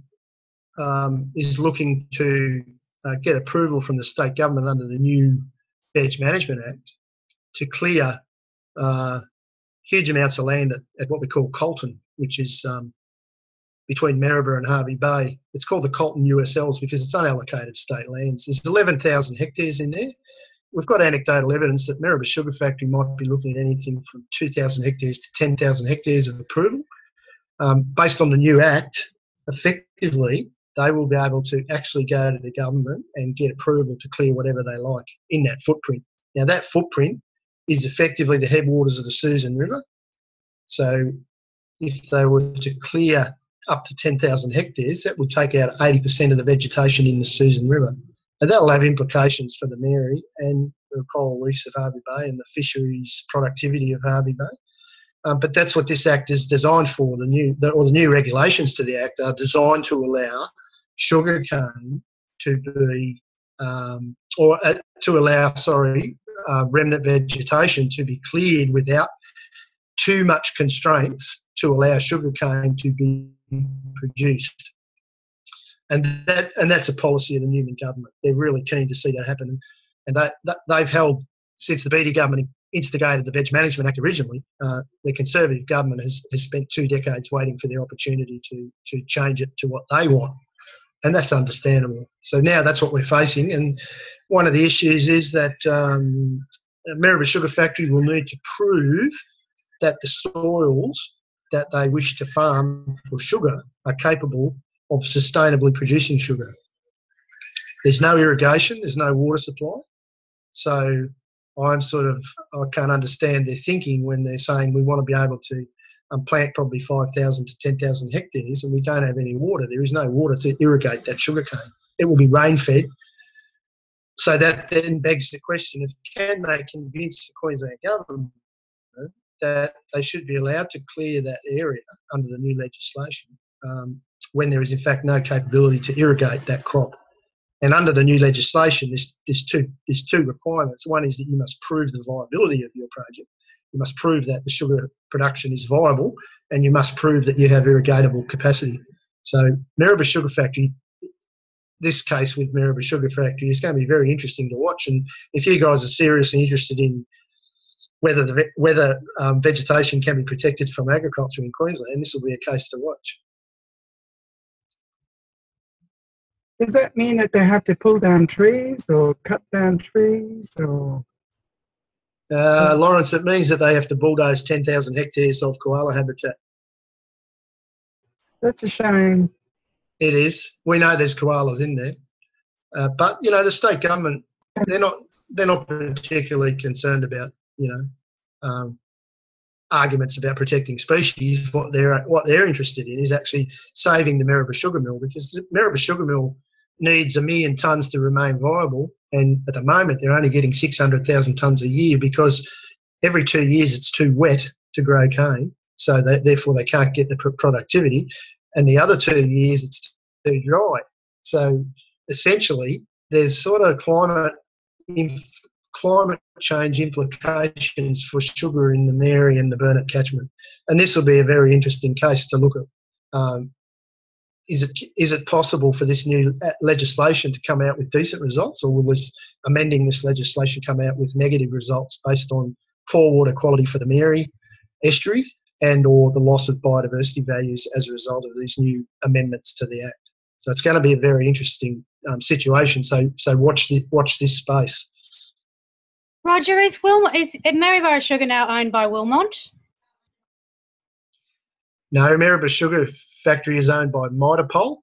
um, is looking to uh, get approval from the state government under the new Veg Management Act to clear uh, huge amounts of land at, at, what we call Colton, which is um, between Maryborough and Hervey Bay. It's called the Colton USLs because it's unallocated state lands. There's 11,000 hectares in there. We've got anecdotal evidence that Maryborough Sugar Factory might be looking at anything from 2,000 hectares to 10,000 hectares of approval. Um, based on the new Act, effectively, they will be able to actually go to the government and get approval to clear whatever they like in that footprint. Now, that footprint is effectively the headwaters of the Susan River. So, if they were to clear up to 10,000 hectares, that would take out 80% of the vegetation in the Susan River. And that'll have implications for the Mary and the coral reefs of Hervey Bay and the fisheries productivity of Hervey Bay. Um, but that's what this Act is designed for. The new, the, or the new regulations to the Act are designed to allow sugarcane to be, um, or uh, to allow, sorry, uh, remnant vegetation to be cleared without too much constraints to allow sugarcane to be produced. And that and that's a policy of the Newman government. They're really keen to see that happen, and they, they've held since the Beattie government instigated the Veg Management Act originally. Uh, the Conservative government has, has spent two decades waiting for their opportunity to to change it to what they want, and that's understandable. So now that's what we're facing, and one of the issues is that um, Maryborough Sugar Factory will need to prove that the soils that they wish to farm for sugar are capable of sustainably producing sugar. There's no irrigation, there's no water supply. So I'm sort of, I can't understand their thinking when they're saying we want to be able to um, plant probably 5,000 to 10,000 hectares and we don't have any water. There is no water to irrigate that sugarcane. It will be rain fed. So that then begs the question of can they convince the Queensland government that they should be allowed to clear that area under the new legislation um, when there is in fact no capability to irrigate that crop. And under the new legislation, there's, there's, two, there's two requirements. One is that you must prove the viability of your project. You must prove that the sugar production is viable, and you must prove that you have irrigatable capacity. So Maryborough Sugar Factory, this case with Maryborough Sugar Factory is going to be very interesting to watch. And if you guys are seriously interested in whether the whether um, vegetation can be protected from agriculture in Queensland, this will be a case to watch. Does that mean that they have to pull down trees or cut down trees or? Uh, Lawrence, it means that they have to bulldoze 10,000 hectares of koala habitat. That's a shame. It is. We know there's koalas in there, uh, but you know the state government they're not they're not particularly concerned about you know um, arguments about protecting species. What they're what they're interested in is actually saving the Maryborough sugar mill because the Maryborough sugar mill needs a million tonnes to remain viable, and at the moment they're only getting 600,000 tonnes a year because every two years it's too wet to grow cane, so they, therefore they can't get the productivity, and the other two years it's too dry. So essentially, there's sort of climate climate change implications for sugar in the Mary and the Burnett catchment, and this will be a very interesting case to look at. Um, is it is it possible for this new uh, legislation to come out with decent results, or will this amending this legislation come out with negative results based on poor water quality for the Mary estuary and or the loss of biodiversity values as a result of these new amendments to the Act? So it's going to be a very interesting um, situation. So so watch the, watch this space. Roger, is Wil is Maryborough Sugar now owned by Wilmar? No, Maryborough Sugar Factory is owned by Mitr Phol,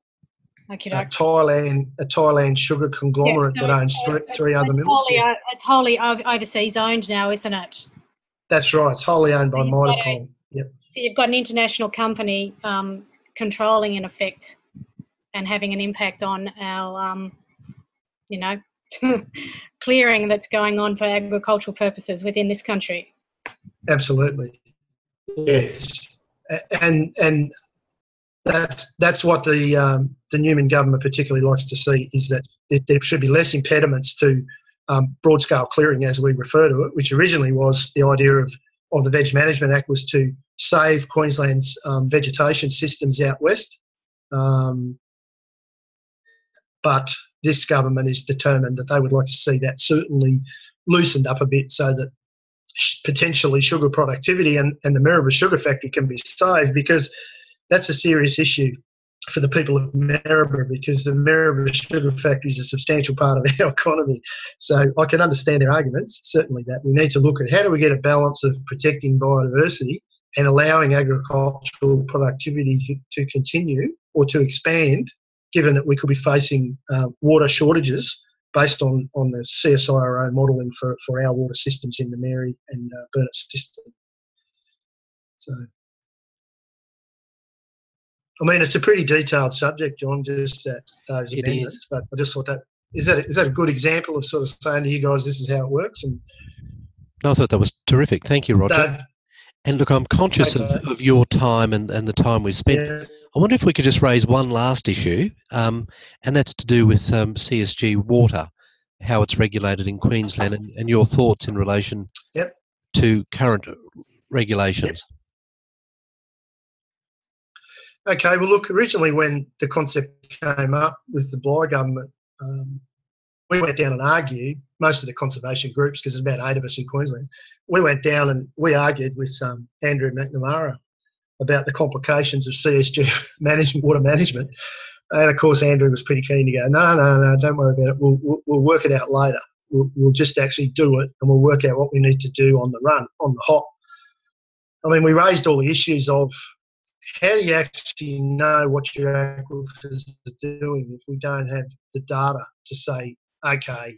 okay, a Thailand, a Thailand sugar conglomerate yeah, so that owns three, three other mills. Wholly, yeah. It's wholly overseas owned now, isn't it? That's right. It's wholly owned by so Mitr Phol. Yep. So you've got an international company um, controlling, in effect, and having an impact on our, um, you know, clearing that's going on for agricultural purposes within this country. Absolutely. Yes and and that's that's what the um, the Newman government particularly likes to see is that there should be less impediments to um, broad scale clearing, as we refer to it, which originally was the idea of of the Veg Management Act was to save Queensland's um, vegetation systems out west. Um, but this government is determined that they would like to see that certainly loosened up a bit so that potentially sugar productivity and, and the Maryborough Sugar Factory can be saved because that's a serious issue. for the people of Maryborough because the Maryborough sugar factory is a substantial part of our economy. So I can understand their arguments, certainly that we need to look at how do we get a balance of protecting biodiversity and allowing agricultural productivity to, to continue or to expand, given that we could be facing uh, water shortages based on, on the CSIRO modelling for, for our water systems in the Mary and uh, Burnett system. So. I mean, it's a pretty detailed subject, John, just that those It amendments. is. But I just thought that is that is that a good example of sort of saying to you guys, this is how it works? And No, I thought that was terrific. Thank you, Roger. Dave, And look, I'm conscious of, of your time and, and the time we've spent. yeah, I wonder if we could just raise one last issue, um, and that's to do with um, CSG water, how it's regulated in Queensland, and, and your thoughts in relation Yep. to current regulations. Okay, well, look, originally when the concept came up with the Bligh government, um, we went down and argued, most of the conservation groups, because there's about eight of us in Queensland, we went down and we argued with um, Andrew McNamara about the complications of CSG management, water management. And of course, Andrew was pretty keen to go, no, no, no, don't worry about it. We'll, we'll, we'll work it out later. We'll, we'll just actually do it and we'll work out what we need to do on the run, on the hop. I mean, we raised all the issues of how do you actually know what your aquifers are doing if we don't have the data to say, okay,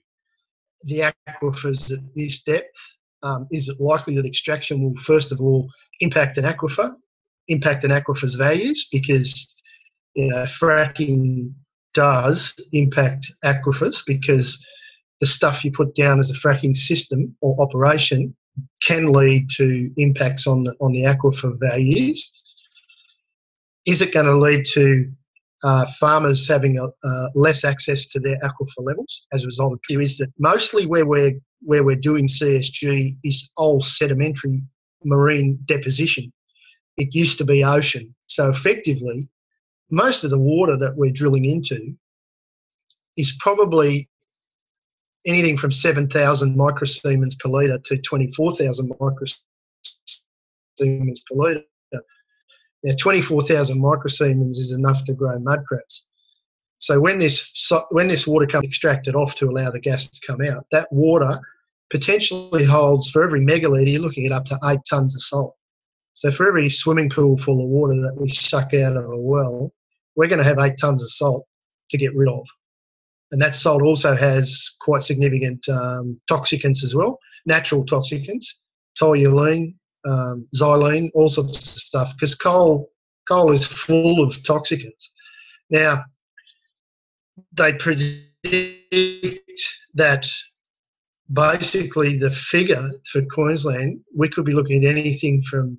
the aquifers at this depth, um, is it likely that extraction will first of all impact an aquifer, impact an aquifer's values? Because you know fracking does impact aquifers because the stuff you put down as a fracking system or operation can lead to impacts on the, on the aquifer values is it going to lead to uh, farmers having a, uh, less access to their aquifer levels as a result of it? Is that mostly where we're where we're doing CSG is old sedimentary marine deposition. It used to be ocean, so effectively, most of the water that we're drilling into is probably anything from 7,000 microsiemens per litre to 24,000 microsiemens per litre. Now, 24,000 microsiemens is enough to grow mud crabs. So when this when this water comes extracted off to allow the gas to come out, that water potentially holds for every megalitre you're looking at up to eight tons of salt. So for every swimming pool full of water that we suck out of a well, we're going to have eight tons of salt to get rid of. And that salt also has quite significant um, toxicants as well, natural toxicants, toluene, um, xylene, all sorts of stuff, because coal coal is full of toxicants. Now, they predict that basically the figure for Queensland, we could be looking at anything from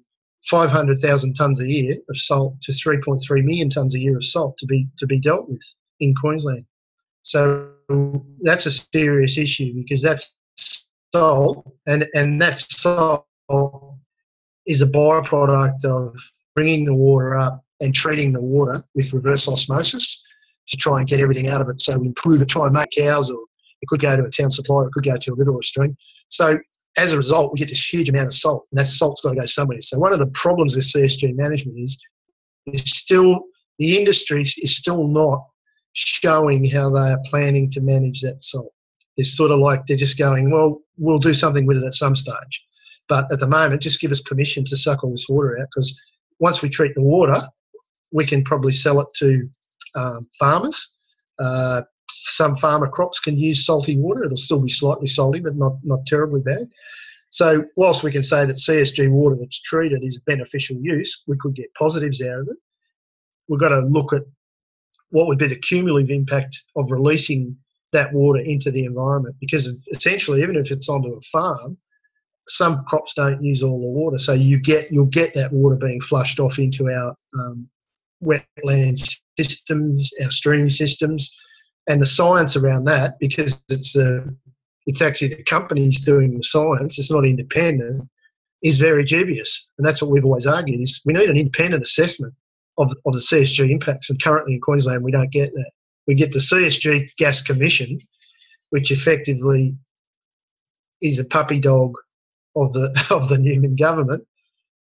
500,000 tonnes a year of salt to 3.3 million tonnes a year of salt to be to be dealt with in Queensland. So that's a serious issue because that's salt, and and that salt is a byproduct of bringing the water up and treating the water with reverse osmosis to try and get everything out of it. So we improve it, try and make cows, or it could go to a town supply, it could go to a river or a stream. So as a result, we get this huge amount of salt, and that salt's got to go somewhere. So one of the problems with CSG management is, is still the industry is still not showing how they are planning to manage that salt. It's sort of like they're just going, well, we'll do something with it at some stage. But at the moment, just give us permission to suck all this water out because once we treat the water, we can probably sell it to um, farmers. Uh, some farmer crops can use salty water. It'll still be slightly salty, but not, not terribly bad. So, whilst we can say that CSG water that's treated is beneficial use, we could get positives out of it. We've got to look at what would be the cumulative impact of releasing that water into the environment because essentially, even if it's onto a farm, some crops don't use all the water, so you get you'll get that water being flushed off into our um, wetland systems, our stream systems, and the science around that because it's a it's actually the companies doing the science. It's not independent. Is very dubious, and that's what we've always argued: is we need an independent assessment of of the CSG impacts. And currently in Queensland, we don't get that. We get the CSG Gas Commission, which effectively is a puppy dog of the of the Newman government,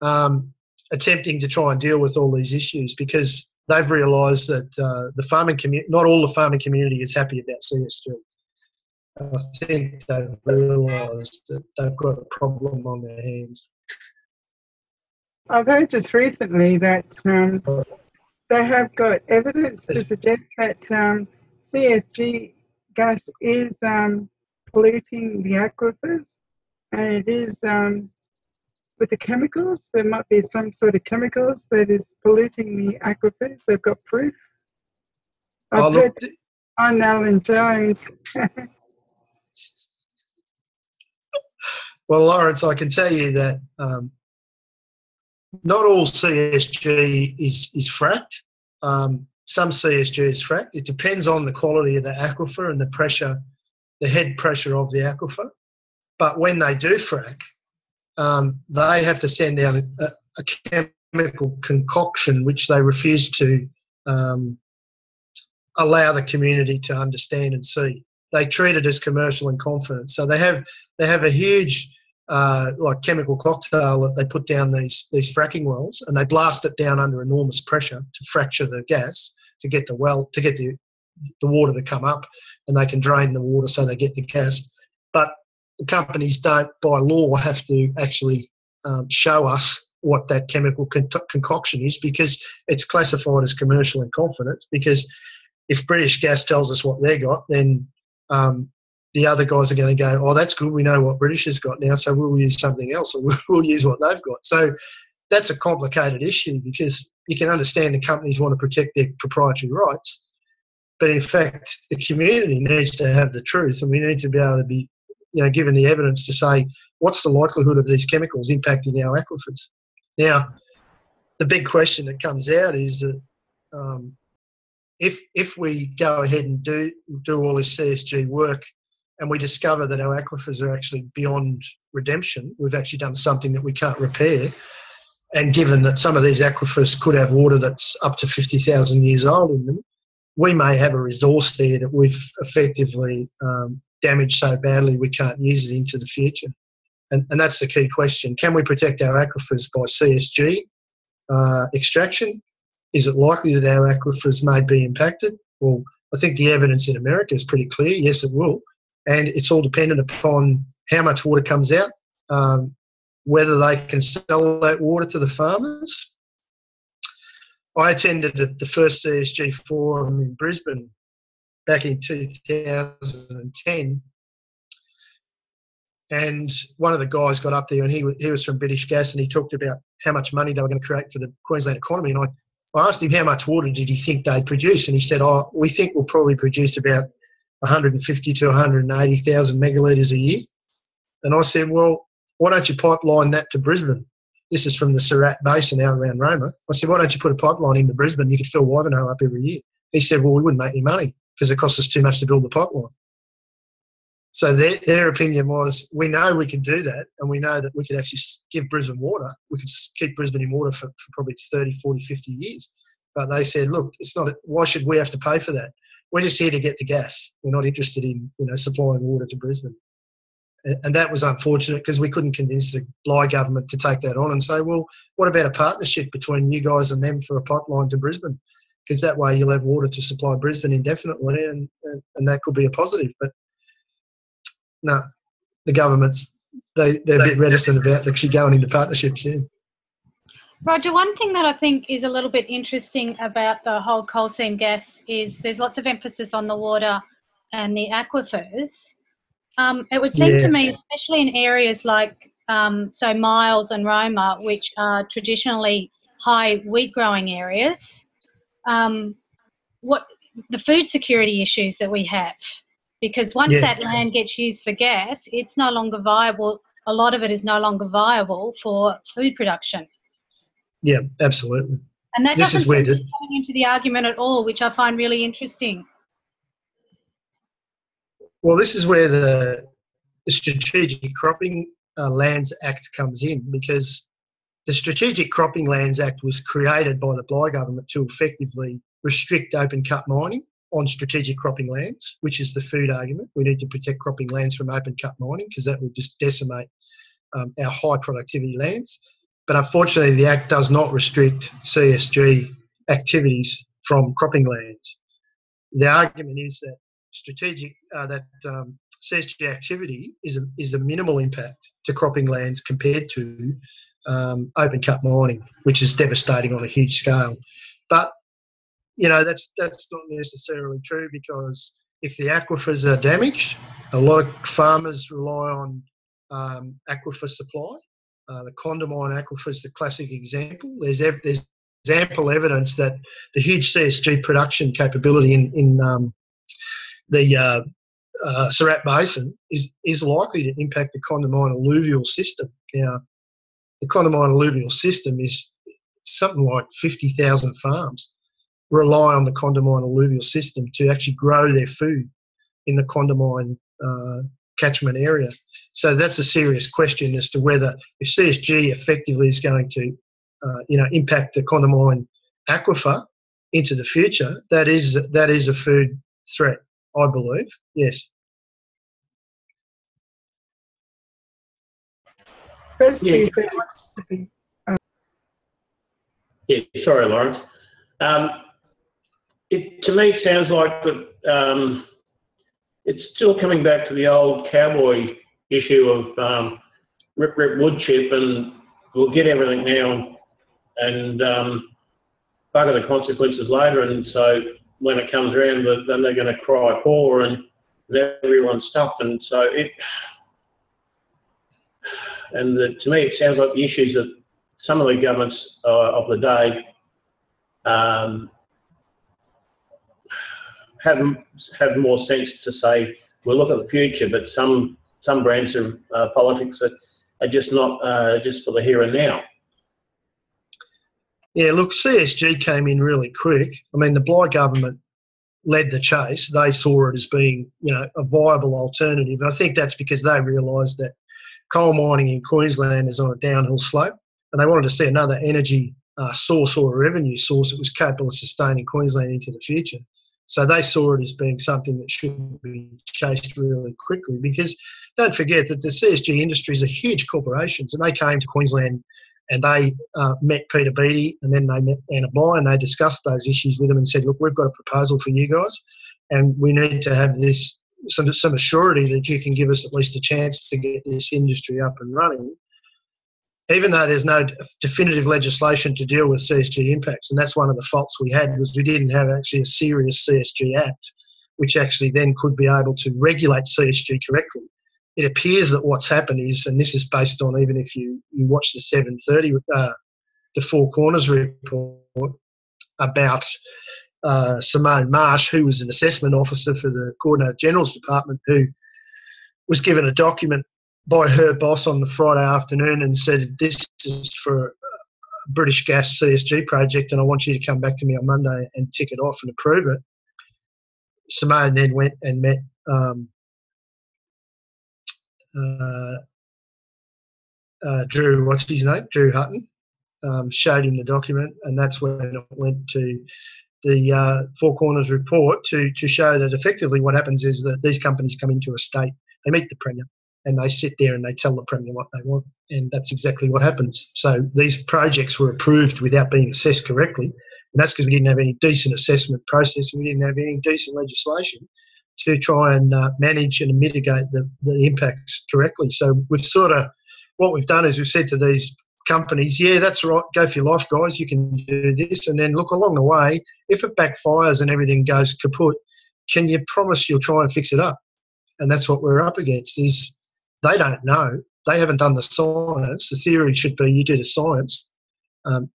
um, attempting to try and deal with all these issues because they've realised that uh, the farming community, not all the farming community is happy about CSG. I think they've realised that they've got a problem on their hands. I've heard just recently that um, they have got evidence to suggest that um, CSG gas is um, polluting the aquifers and it is um, with the chemicals. There might be some sort of chemicals that is polluting the aquifers. They've got proof. I've Oh, heard look, on Alan Jones. well, Lawrence, I can tell you that um, not all CSG is, is fracked. Um, some CSG is fracked. It depends on the quality of the aquifer and the pressure, the head pressure of the aquifer. But when they do frack, um, they have to send out a, a chemical concoction which they refuse to um, allow the community to understand and see. They treat it as commercial and confidence. So they have they have a huge uh, like chemical cocktail that they put down these these fracking wells and they blast it down under enormous pressure to fracture the gas to get the well to get the the water to come up and they can drain the water so they get the gas. But the companies don't by law have to actually um, show us what that chemical con- concoction is because it's classified as commercial in confidence because if British Gas tells us what they got, then um, the other guys are going to go, oh, that's good. We know what British has got now, so we'll use something else, or we'll, we'll use what they've got. So that's a complicated issue because you can understand the companies want to protect their proprietary rights, but in fact, the community needs to have the truth, and we need to be able to be, you know, given the evidence to say what's the likelihood of these chemicals impacting our aquifers. Now, the big question that comes out is that um, if if we go ahead and do do all this CSG work and we discover that our aquifers are actually beyond redemption, we've actually done something that we can't repair. And given that some of these aquifers could have water that's up to 50,000 years old in them, we may have a resource there that we've effectively um, damaged so badly we can't use it into the future. And, and that's the key question. Can we protect our aquifers by CSG uh, extraction? Is it likely that our aquifers may be impacted? Well, I think the evidence in America is pretty clear. Yes, it will. And it's all dependent upon how much water comes out, um, whether they can sell that water to the farmers. I attended at the first CSG forum in Brisbane back in 2010. And one of the guys got up there and he, he was from British Gas and he talked about how much money they were going to create for the Queensland economy. And I, I asked him how much water did he think they'd produce, and he said, "Oh, we think we'll probably produce about 150 to 180,000 megalitres a year." And I said, "Well, why don't you pipeline that to Brisbane? This is from the Surat Basin out around Roma." I said, "Why don't you put a pipeline into Brisbane? You could fill Wivenhoe up every year." He said, "Well, we wouldn't make any money because it costs us too much to build the pipeline." So their, their opinion was, we know we can do that, and we know that we could actually give Brisbane water. We could keep Brisbane in water for, for probably 30, 40, 50 years. But they said, look, it's not. Why should we have to pay for that? We're just here to get the gas. We're not interested in you know supplying water to Brisbane. And, and that was unfortunate because we couldn't convince the Bligh government to take that on and say, well, what about a partnership between you guys and them for a pipeline to Brisbane? Because that way you'll have water to supply Brisbane indefinitely, and, and, and that could be a positive. But no, the government's they they're a bit reticent about actually going into partnerships. Yeah. Roger, one thing that I think is a little bit interesting about the whole coal seam gas is there's lots of emphasis on the water and the aquifers. Um, it would seem Yeah. to me, especially in areas like um, so Miles and Roma, which are traditionally high wheat growing areas, um, what the food security issues that we have, because once Yeah. that land gets used for gas, it's no longer viable. A lot of it is no longer viable for food production. Yeah, absolutely. And that This doesn't seem to coming into the argument at all, which I find really interesting. Well, this is where the, the Strategic Cropping uh, Lands Act comes in because the Strategic Cropping Lands Act was created by the Bligh government to effectively restrict open cut mining on strategic cropping lands, which is the food argument. We need to protect cropping lands from open cut mining because that will just decimate um, our high productivity lands. But unfortunately, the Act does not restrict CSG activities from cropping lands. The argument is that strategic uh, that um, CSG activity is a, is a minimal impact to cropping lands compared to um, open cut mining, which is devastating on a huge scale. But you know that's that's not necessarily true because if the aquifers are damaged, a lot of farmers rely on um, aquifer supply. Uh, the Condamine aquifer is the classic example. There's ev- there's ample evidence that the huge CSG production capability in in um, the uh, uh, Surat Basin is is likely to impact the Condamine alluvial system. Now, the Condamine alluvial system is something like 50,000 farms rely on the Condamine alluvial system to actually grow their food in the Condamine uh, catchment area. So that's a serious question as to whether if CSG effectively is going to, uh, you know, impact the Condamine aquifer into the future, that is that is a food threat, I believe. Yes. Yeah. if it wants to be. Yeah, sorry, Lawrence. Um, it to me sounds like that um, it's still coming back to the old cowboy issue of um, rip rip wood chip and we'll get everything now and um, bugger the consequences later. And so when it comes around, then they're going to cry poor and everyone's stuffed. And so it and the, to me it sounds like the issues that some of the governments uh, of the day um, have have more sense to say we'll look at the future, but some some brands of uh, politics are, are just not uh, just for the here and now. Yeah, look, CSG came in really quick. I mean, the Bligh government led the chase. They saw it as being, you know, a viable alternative. I think that's because they realised that coal mining in Queensland is on a downhill slope, and they wanted to see another energy uh, source or a revenue source that was capable of sustaining Queensland into the future. So they saw it as being something that should be chased really quickly because don't forget that the CSG industries are huge corporations and they came to Queensland and they uh, met Peter Beattie and then they met Anna Bligh and they discussed those issues with them and said, look, we've got a proposal for you guys and we need to have this some, some assurity that you can give us at least a chance to get this industry up and running even though there's no definitive legislation to deal with CSG impacts, and that's one of the faults we had was we didn't have actually a serious CSG Act, which actually then could be able to regulate CSG correctly. It appears that what's happened is, and this is based on even if you, you watch the 730, uh, the Four Corners report about uh, Simone Marsh, who was an assessment officer for the Coordinator General's Department, who was given a document by her boss on the Friday afternoon and said, This is for British Gas CSG project, and I want you to come back to me on Monday and tick it off and approve it. Simone then went and met um, uh, uh, Drew, what's his name? Drew Hutton, um, showed him the document, and that's when it went to the uh, Four Corners report to, to show that effectively what happens is that these companies come into a state, they meet the Premier, and they sit there and they tell the Premier what they want, and that's exactly what happens. So these projects were approved without being assessed correctly, and that's because we didn't have any decent assessment process and we didn't have any decent legislation to try and uh, manage and mitigate the, the impacts correctly. So we've sort of, what we've done is we've said to these companies, yeah, that's right, go for your life, guys, you can do this, and then look along the way, if it backfires and everything goes kaput, can you promise you'll try and fix it up? And that's what we're up against is they don't know. They haven't done the science. The theory should be you do the science. Um,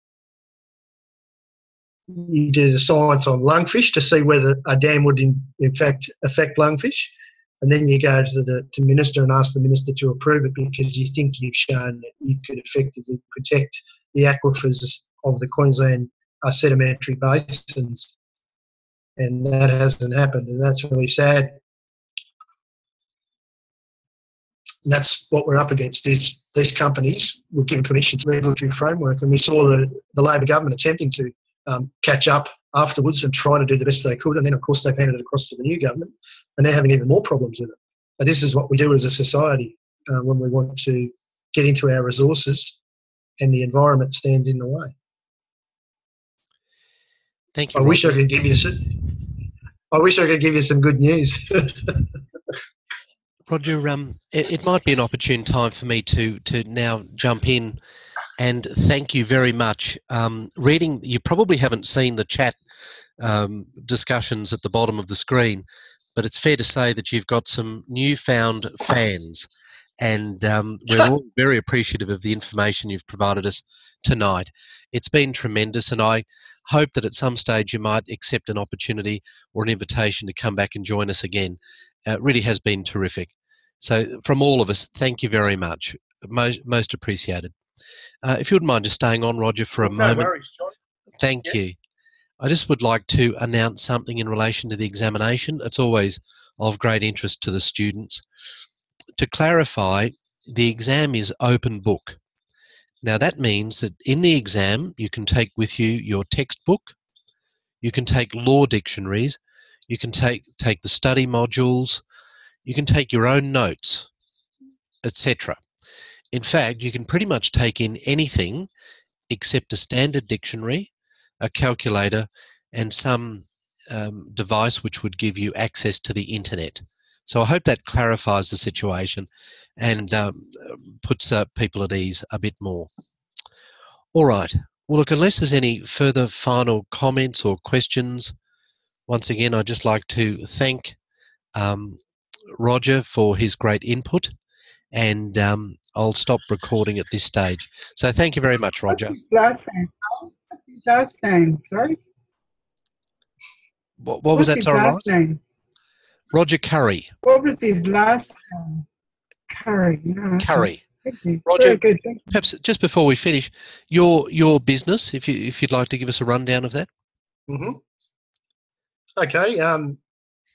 you do the science on lungfish to see whether a dam would in, in fact affect lungfish. And then you go to the to minister and ask the minister to approve it because you think you've shown that you could effectively protect the aquifers of the Queensland uh, sedimentary basins. And that hasn't happened, and that's really sad. And that's what we're up against is these companies were given permission to regulatory framework and we saw the, the Labor government attempting to um, catch up afterwards and try to do the best they could and then of course they've handed it across to the new government and they're having even more problems with it. But this is what we do as a society uh, when we want to get into our resources and the environment stands in the way. Thank you. I wish I could give you some. I wish I could give you some good news. Roger, um, it, it might be an opportune time for me to to now jump in and thank you very much. Um, reading, you probably haven't seen the chat um, discussions at the bottom of the screen, but it's fair to say that you've got some newfound fans, and um, we're all very appreciative of the information you've provided us tonight. It's been tremendous, and I hope that at some stage you might accept an opportunity or an invitation to come back and join us again. Uh, it really has been terrific. So, from all of us, thank you very much. Most, most appreciated. Uh, if you wouldn't mind just staying on, Roger, for a no moment. worries, John. Thank Yeah. you. I just would like to announce something in relation to the examination. It's always of great interest to the students. To clarify, the exam is open book. Now, that means that in the exam, you can take with you your textbook, you can take law dictionaries, you can take, take the study modules, you can take your own notes, etc. In fact, you can pretty much take in anything except a standard dictionary, a calculator, and some um, device which would give you access to the internet. So I hope that clarifies the situation and um, puts uh, people at ease a bit more. All right. Well, look, unless there's any further final comments or questions, once again, I'd just like to thank um, Roger for his great input, and um, I'll stop recording at this stage. So thank you very much, Roger. What's his last name? What's his last name? Sorry. What, what was What's that, his sorry, Ryan? last name? Roger Currie. What was his last name? Currie. No. Currie. Roger. Good. Perhaps just before we finish, your your business, if you if you'd like to give us a rundown of that. Mm-hmm. Okay. Um,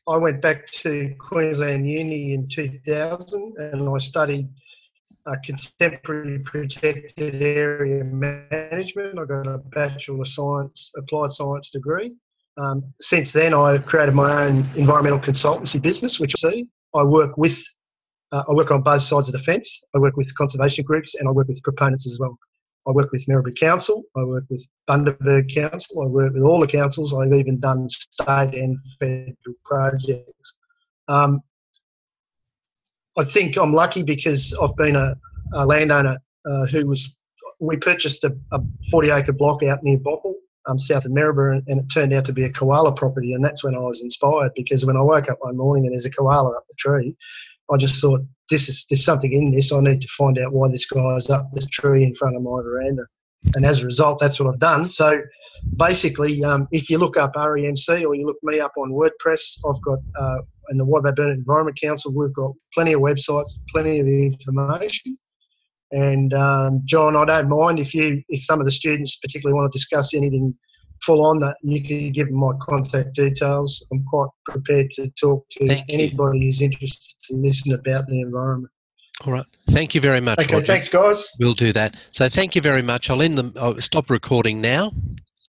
I went back to Queensland Uni in 2000 and I studied uh, contemporary protected area management. I got a Bachelor of Science, Applied Science degree. Um, since then, I've created my own environmental consultancy business, which I see. I work with, uh, I work on both sides of the fence. I work with conservation groups and I work with proponents as well. I work with Maryborough Council. I work with Bundaberg Council. I work with all the councils. I've even done state and federal projects. Um, I think I'm lucky because I've been a, a landowner uh, who was. We purchased a, a 40 acre block out near Bauple, um, south of Maryborough, and, and it turned out to be a koala property. And that's when I was inspired because when I woke up one morning and there's a koala up the tree, I just thought this is there's something in this. I need to find out why this guy's up the tree in front of my veranda. And as a result, that's what I've done. So basically, um, if you look up REMC or you look me up on WordPress, I've got uh, in the Bay Burnett Environment Council, we've got plenty of websites, plenty of information. And um, John, I don't mind if you, if some of the students particularly want to discuss anything full on that, you can give them my contact details. I'm quite prepared to talk to Thank you. anybody who's interested to listen about the environment. All right. Thank you very much, Okay, Roger. thanks, guys. We'll do that. So thank you very much. I'll end the. I'll stop recording now.